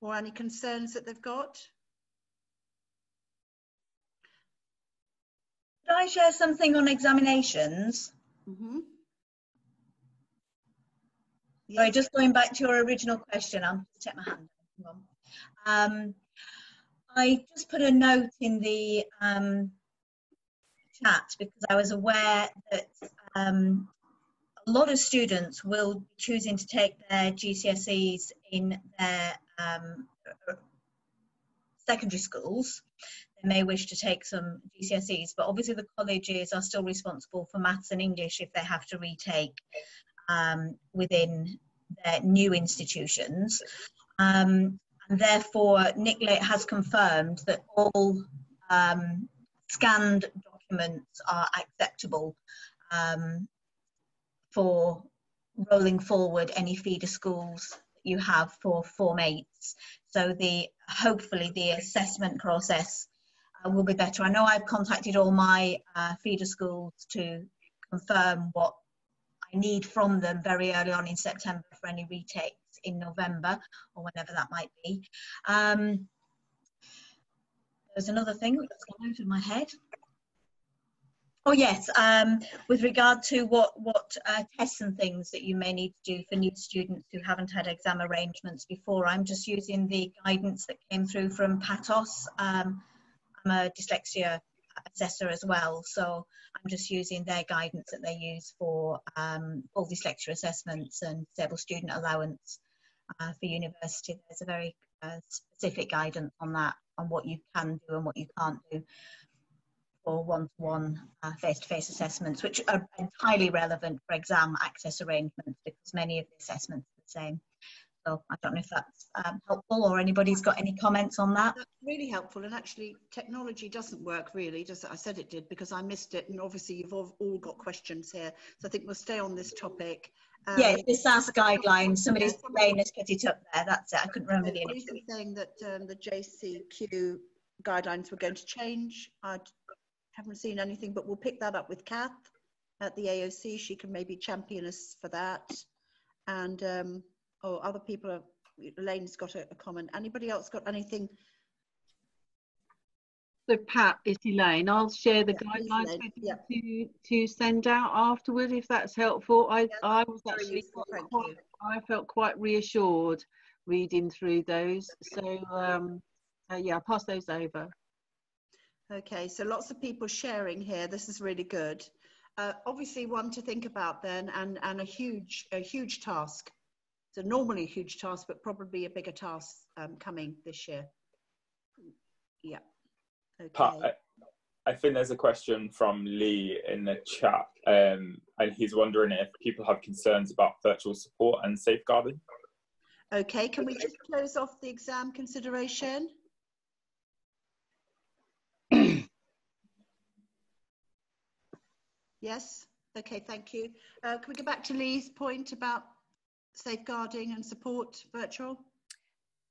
or any concerns that they've got. Could I share something on examinations? Mm-hmm. Sorry, just going back to your original question, I'll just check my hand. Um, I just put a note in the um, chat because I was aware that um, a lot of students will be choosing to take their GCSEs in their um, secondary schools. They may wish to take some GCSEs, but obviously the colleges are still responsible for maths and English if they have to retake um, within their new institutions. Um, and therefore, Nicolate has confirmed that all um, scanned documents are acceptable um, for rolling forward any feeder schools you have for Form 8s. So the hopefully the assessment process uh, will be better. I know I've contacted all my uh, feeder schools to confirm what I need from them very early on in September for any retakes in November or whenever that might be. Um, there's another thing that's gone out of my head. Oh yes, um, with regard to what what uh, tests and things that you may need to do for new students who haven't had exam arrangements before, I'm just using the guidance that came through from PATOSS. Um, I'm a dyslexia assessor as well, so I'm just using their guidance that they use for um, all dyslexia assessments and disabled student allowance uh, for university. There's a very uh, specific guidance on that, on what you can do and what you can't do for one-to-one uh, face-to-face assessments, which are entirely relevant for exam access arrangements because many of the assessments are the same. So I don't know if that's um, helpful or anybody's got any comments on that. That's really helpful. And actually, technology doesn't work really, does it? I said it did because I missed it. And obviously, you've all, all got questions here. So I think we'll stay on this topic. Um, yeah, the SAS guidelines. Somebody's saying let's get it up there. That's it. I couldn't remember the initial. Saying that um, the JCQ guidelines were going to change. I haven't seen anything, but we'll pick that up with Kath at the AOC. She can maybe champion us for that. And um, oh, other people are. Elaine's got a, a comment. Anybody else got anything? So Pat, it's Elaine. I'll share the Yeah, guidelines with Yeah. you to, to send out afterward if that's helpful. I, I was actually quite. I felt quite reassured reading through those. So um, uh, yeah, I'll pass those over. Okay, so lots of people sharing here. This is really good. Uh, obviously, one to think about then, and and a huge a huge task. So normally a huge task, but probably a bigger task um, coming this year. Yeah. Okay. Pat, I, I think there's a question from Lee in the chat, um, and he's wondering if people have concerns about virtual support and safeguarding. Okay, can we just close off the exam consideration? Yes. Okay, thank you. Uh, can we go back to Lee's point about safeguarding and support virtual?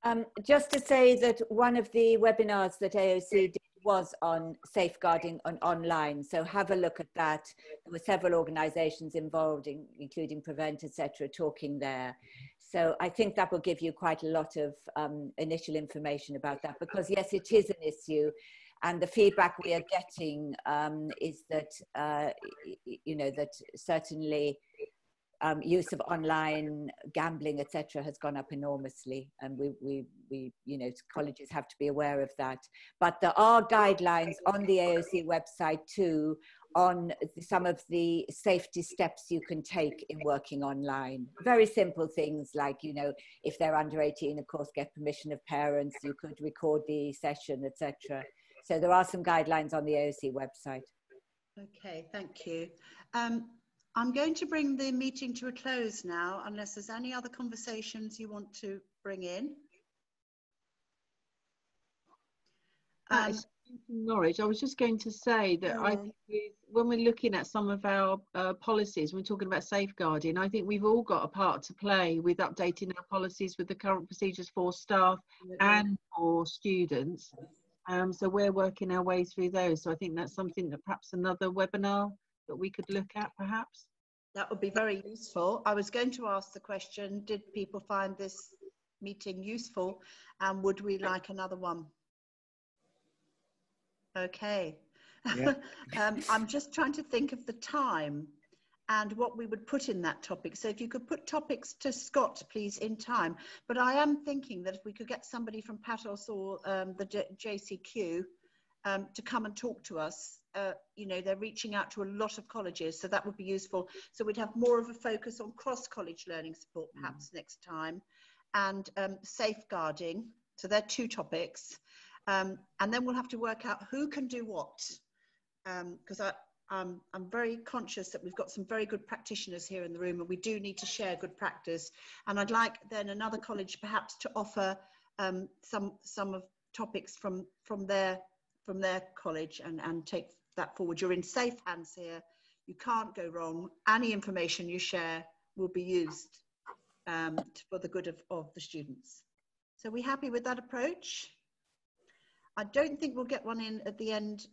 Um, just to say that one of the webinars that AOC did was on safeguarding on online. So have a look at that. There were several organizations involved, in, including Prevent, etc., talking there. So I think that will give you quite a lot of um, initial information about that because yes, it is an issue. And the feedback we are getting um, is that, uh, you know, that certainly um, use of online gambling, etc., has gone up enormously, and we, we, we, you know, colleges have to be aware of that. But there are guidelines on the AOC website too on some of the safety steps you can take in working online. Very simple things like, you know, if they're under 18, of course, get permission of parents. You could record the session, etc. So there are some guidelines on the AOC website. Okay, thank you. Um, I'm going to bring the meeting to a close now, unless there's any other conversations you want to bring in. Um, Norwich, I was just going to say that I think when we're looking at some of our uh, policies, we're talking about safeguarding, I think we've all got a part to play with updating our policies with the current procedures for staff and for students. Um, so we're working our way through those. So I think that's something that perhaps another webinar that we could look at perhaps? That would be very useful. I was going to ask the question, did people find this meeting useful and would we like another one? Okay. Yeah. um, I'm just trying to think of the time and what we would put in that topic. So if you could put topics to Scott, please, in time. But I am thinking that if we could get somebody from PATOSS or um, the J JCQ um, to come and talk to us, uh, you know, they're reaching out to a lot of colleges, so that would be useful. So we'd have more of a focus on cross-college learning support perhaps mm. next time, and um, safeguarding. So they're two topics, um, and then we'll have to work out who can do what, because um, I, I'm, very conscious that we've got some very good practitioners here in the room, and we do need to share good practice. And I'd like then another college perhaps to offer um, some some of topics from from their from their college and, and take that forward. You're in safe hands here. You can't go wrong. Any information you share will be used um, for the good of, of the students. So we happy with that approach? I don't think we'll get one in at the end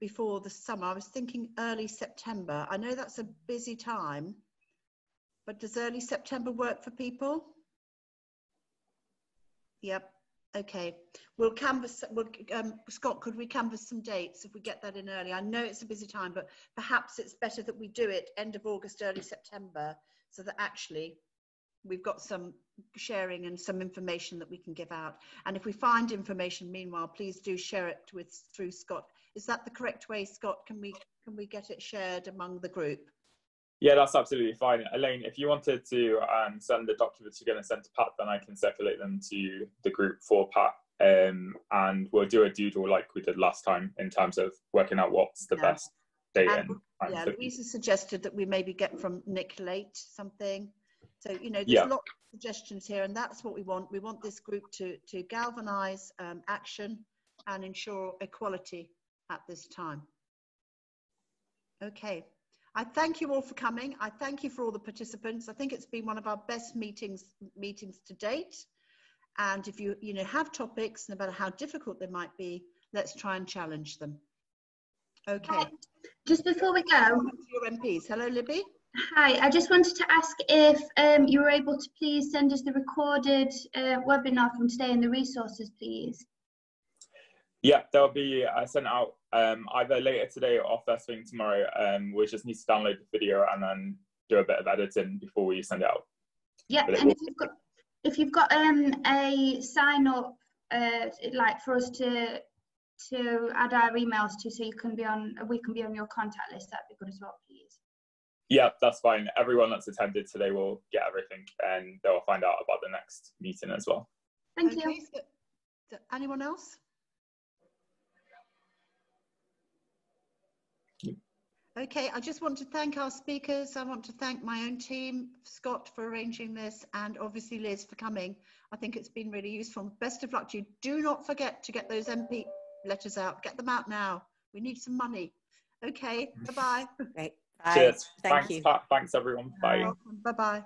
before the summer. I was thinking early September. I know that's a busy time, but does early September work for people? Yep. Okay, we'll canvass, we'll, um, Scott, could we canvass some dates if we get that in early? I know it's a busy time, but perhaps it's better that we do it end of August, early September, so that actually we've got some sharing and some information that we can give out. And if we find information, meanwhile, please do share it with through Scott. Is that the correct way, Scott? Can we can we get it shared among the group? Yeah, that's absolutely fine. Elaine, if you wanted to um, send the documents you're going to send to Pat, then I can circulate them to the group for Pat. Um, and we'll do a doodle like we did last time in terms of working out what's the yeah. best date. And, and yeah, Louisa suggested that we maybe get from Nick Late something. So, you know, there's yeah. a lot of suggestions here, and that's what we want. We want this group to, to galvanise um, action and ensure equality at this time. Okay. I thank you all for coming. I thank you for all the participants. I think it's been one of our best meetings meetings to date. And if you you know have topics, no matter how difficult they might be, let's try and challenge them. Okay. Just before we go, your MPs. Hello, Libby. Hi, I just wanted to ask if um, you were able to please send us the recorded uh, webinar from today and the resources, please. Yeah, they'll be uh, sent out um, either later today or first thing tomorrow. Um, we just need to download the video and then do a bit of editing before we send it out. Yeah, and if you've got if you've got um, a sign up uh, like for us to to add our emails to, so you can be on we can be on your contact list. That'd be good as well, please. Yeah, that's fine. Everyone that's attended today will get everything, and they'll find out about the next meeting as well. Thank okay, you. So, anyone else? Okay, I just want to thank our speakers. I want to thank my own team, Scott for arranging this, and obviously Liz for coming. I think it's been really useful. Best of luck to you. Do not forget to get those MP letters out. Get them out now. We need some money. Okay, bye-bye. Great. Bye. Cheers. Thank Thanks, you. Pat. Thanks, everyone. Bye. Bye-bye.